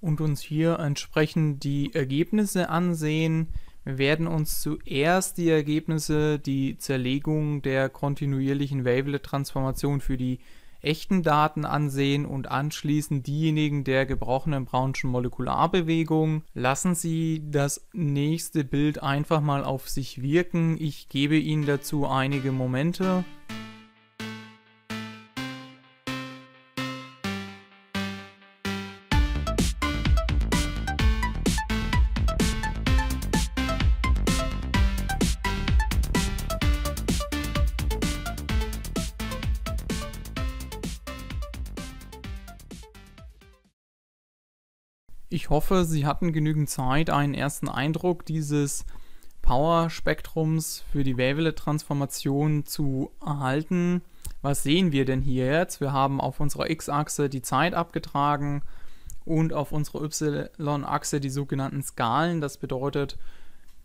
und uns hier entsprechend die Ergebnisse ansehen, wir werden uns zuerst die Ergebnisse, die Zerlegung der kontinuierlichen Wavelet-Transformation für die echten Daten ansehen und anschließend diejenigen der gebrochenen Brownschen Molekularbewegung. Lassen Sie das nächste Bild einfach mal auf sich wirken. Ich gebe Ihnen dazu einige Momente. Ich hoffe, Sie hatten genügend Zeit, einen ersten Eindruck dieses Power-Spektrums für die Wavelet-Transformation zu erhalten. Was sehen wir denn hier jetzt? Wir haben auf unserer x-Achse die Zeit abgetragen und auf unserer y-Achse die sogenannten Skalen. Das bedeutet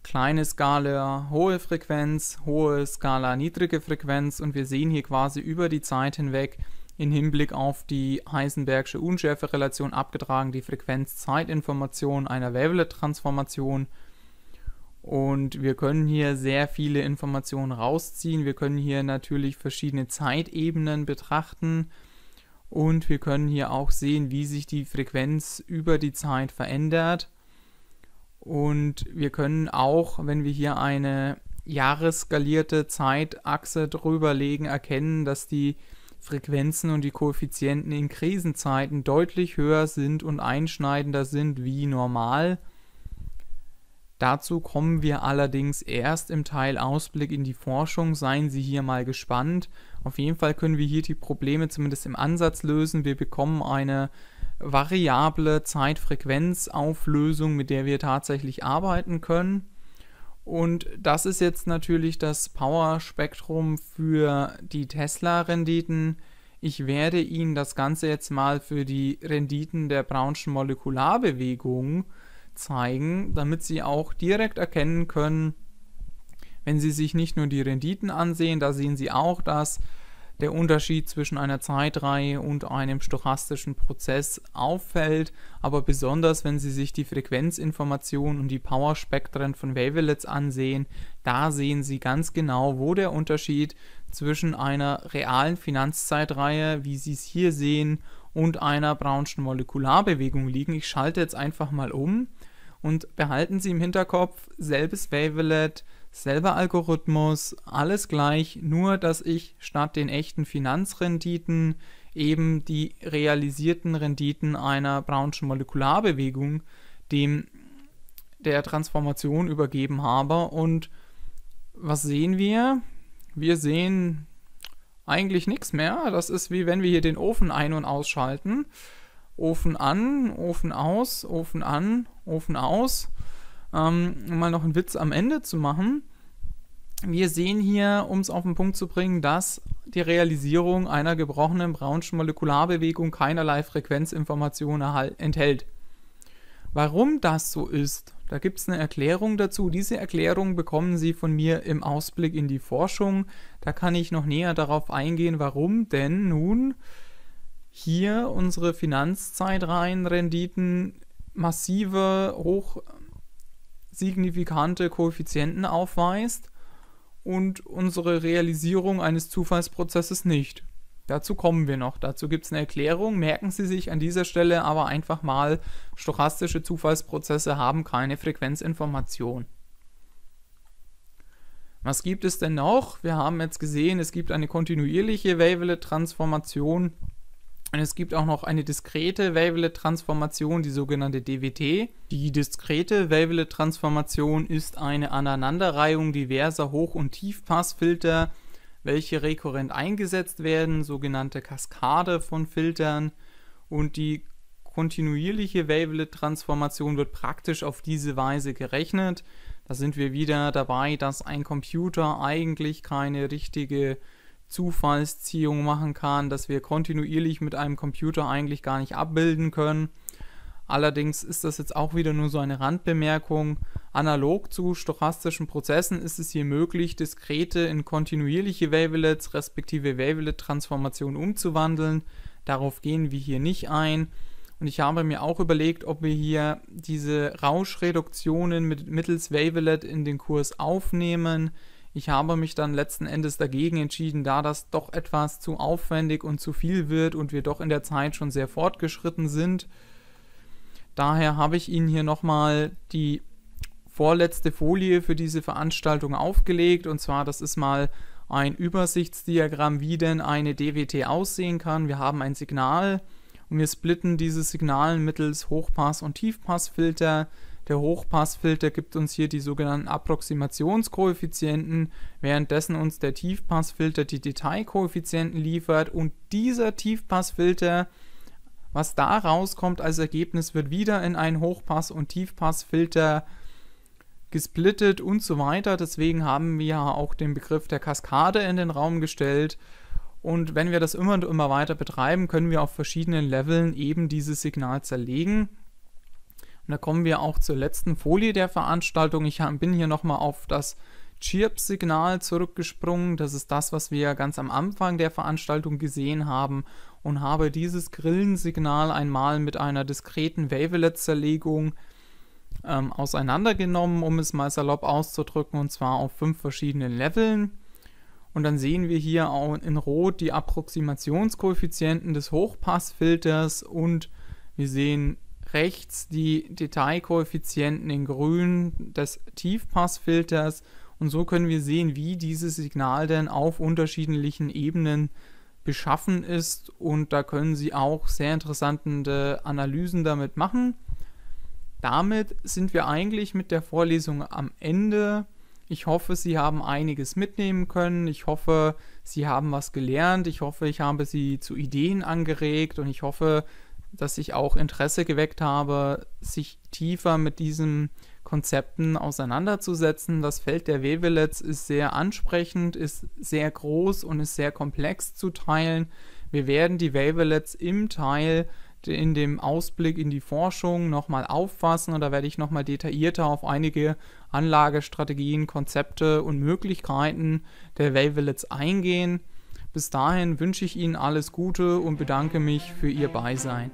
kleine Skala hohe Frequenz, hohe Skala niedrige Frequenz und wir sehen hier quasi über die Zeit hinweg in Hinblick auf die Heisenbergsche Unschärferelation abgetragen die Frequenz-Zeitinformation einer Wavelet-Transformation und wir können hier sehr viele Informationen rausziehen. Wir können hier natürlich verschiedene Zeitebenen betrachten und wir können hier auch sehen, wie sich die Frequenz über die Zeit verändert. Und wir können auch, wenn wir hier eine jahresskalierte Zeitachse drüber legen, erkennen, dass die Frequenzen und die Koeffizienten in Krisenzeiten deutlich höher sind und einschneidender sind wie normal. Dazu kommen wir allerdings erst im Teil Ausblick in die Forschung. Seien Sie hier mal gespannt. Auf jeden Fall können wir hier die Probleme zumindest im Ansatz lösen. Wir bekommen eine variable Zeitfrequenzauflösung, mit der wir tatsächlich arbeiten können. Und das ist jetzt natürlich das Power-Spektrum für die Tesla-Renditen. Ich werde Ihnen das Ganze jetzt mal für die Renditen der Brownschen Molekularbewegung zeigen, damit Sie auch direkt erkennen können, wenn Sie sich nicht nur die Renditen ansehen, da sehen Sie auch, dass der Unterschied zwischen einer Zeitreihe und einem stochastischen Prozess auffällt, aber besonders wenn Sie sich die Frequenzinformation und die Powerspektren von Wavelets ansehen, da sehen Sie ganz genau, wo der Unterschied zwischen einer realen Finanzzeitreihe, wie Sie es hier sehen, und einer Brownschen Molekularbewegung liegen. Ich schalte jetzt einfach mal um und behalten Sie im Hinterkopf, selbes Wavelet, selber Algorithmus, alles gleich, nur dass ich statt den echten Finanzrenditen eben die realisierten Renditen einer Brownschen Molekularbewegung dem der Transformation übergeben habe. Und was sehen wir? Wir sehen eigentlich nichts mehr. Das ist wie wenn wir hier den Ofen ein- und ausschalten. Ofen an, Ofen aus, Ofen an, Ofen aus. Ähm, um mal noch einen Witz am Ende zu machen. Wir sehen hier, um es auf den Punkt zu bringen, dass die Realisierung einer gebrochenen Brownschen Molekularbewegung keinerlei Frequenzinformation enthält. Warum das so ist, da gibt es eine Erklärung dazu. Diese Erklärung bekommen Sie von mir im Ausblick in die Forschung. Da kann ich noch näher darauf eingehen, warum denn nun hier unsere Finanzzeitreihenrenditen massive, hoch signifikante Koeffizienten aufweist und unsere Realisierung eines Zufallsprozesses nicht. Dazu kommen wir noch. Dazu gibt es eine Erklärung. Merken Sie sich an dieser Stelle aber einfach mal, stochastische Zufallsprozesse haben keine Frequenzinformation. Was gibt es denn noch? Wir haben jetzt gesehen, es gibt eine kontinuierliche Wavelet-Transformation und es gibt auch noch eine diskrete Wavelet-Transformation, die sogenannte DWT. Die diskrete Wavelet-Transformation ist eine Aneinanderreihung diverser Hoch- und Tiefpassfilter, welche rekurrent eingesetzt werden, sogenannte Kaskade von Filtern. Und die kontinuierliche Wavelet-Transformation wird praktisch auf diese Weise gerechnet. Da sind wir wieder dabei, dass ein Computer eigentlich keine richtige Zufallsziehung machen kann, dass wir kontinuierlich mit einem Computer eigentlich gar nicht abbilden können. Allerdings ist das jetzt auch wieder nur so eine Randbemerkung. Analog zu stochastischen Prozessen ist es hier möglich, diskrete in kontinuierliche Wavelets respektive Wavelet-Transformationen umzuwandeln. Darauf gehen wir hier nicht ein. Und ich habe mir auch überlegt, ob wir hier diese Rauschreduktionen mit, mittels Wavelet in den Kurs aufnehmen. Ich habe mich dann letzten Endes dagegen entschieden, da das doch etwas zu aufwendig und zu viel wird und wir doch in der Zeit schon sehr fortgeschritten sind. Daher habe ich Ihnen hier nochmal die vorletzte Folie für diese Veranstaltung aufgelegt. Und zwar, das ist mal ein Übersichtsdiagramm, wie denn eine DWT aussehen kann. Wir haben ein Signal und wir splitten dieses Signal mittels Hochpass- und Tiefpassfilter. Der Hochpassfilter gibt uns hier die sogenannten Approximationskoeffizienten, währenddessen uns der Tiefpassfilter die Detailkoeffizienten liefert und dieser Tiefpassfilter, was da rauskommt als Ergebnis, wird wieder in einen Hochpass- und Tiefpassfilter gesplittet und so weiter. Deswegen haben wir auch den Begriff der Kaskade in den Raum gestellt Und wenn wir das immer und immer weiter betreiben, können wir auf verschiedenen Leveln eben dieses Signal zerlegen. Und da kommen wir auch zur letzten Folie der Veranstaltung. Ich bin hier nochmal auf das Chirp-Signal zurückgesprungen. Das ist das, was wir ganz am Anfang der Veranstaltung gesehen haben und habe dieses Grillensignal einmal mit einer diskreten Wavelet-Zerlegung ähm, auseinandergenommen, um es mal salopp auszudrücken, und zwar auf fünf verschiedenen Leveln. Und dann sehen wir hier auch in Rot die Approximationskoeffizienten des Hochpassfilters und wir sehen rechts die Detailkoeffizienten in Grün des Tiefpassfilters und so können wir sehen, wie dieses Signal denn auf unterschiedlichen Ebenen beschaffen ist und da können Sie auch sehr interessante Analysen damit machen. Damit sind wir eigentlich mit der Vorlesung am Ende. Ich hoffe, Sie haben einiges mitnehmen können. Ich hoffe, Sie haben was gelernt. Ich hoffe, ich habe Sie zu Ideen angeregt und ich hoffe, dass ich auch Interesse geweckt habe, sich tiefer mit diesen Konzepten auseinanderzusetzen. Das Feld der Wavelets ist sehr ansprechend, ist sehr groß und ist sehr komplex zu teilen. Wir werden die Wavelets im Teil in dem Ausblick in die Forschung nochmal auffassen und da werde ich nochmal detaillierter auf einige Anlagestrategien, Konzepte und Möglichkeiten der Wavelets eingehen. Bis dahin wünsche ich Ihnen alles Gute und bedanke mich für Ihr Beisein.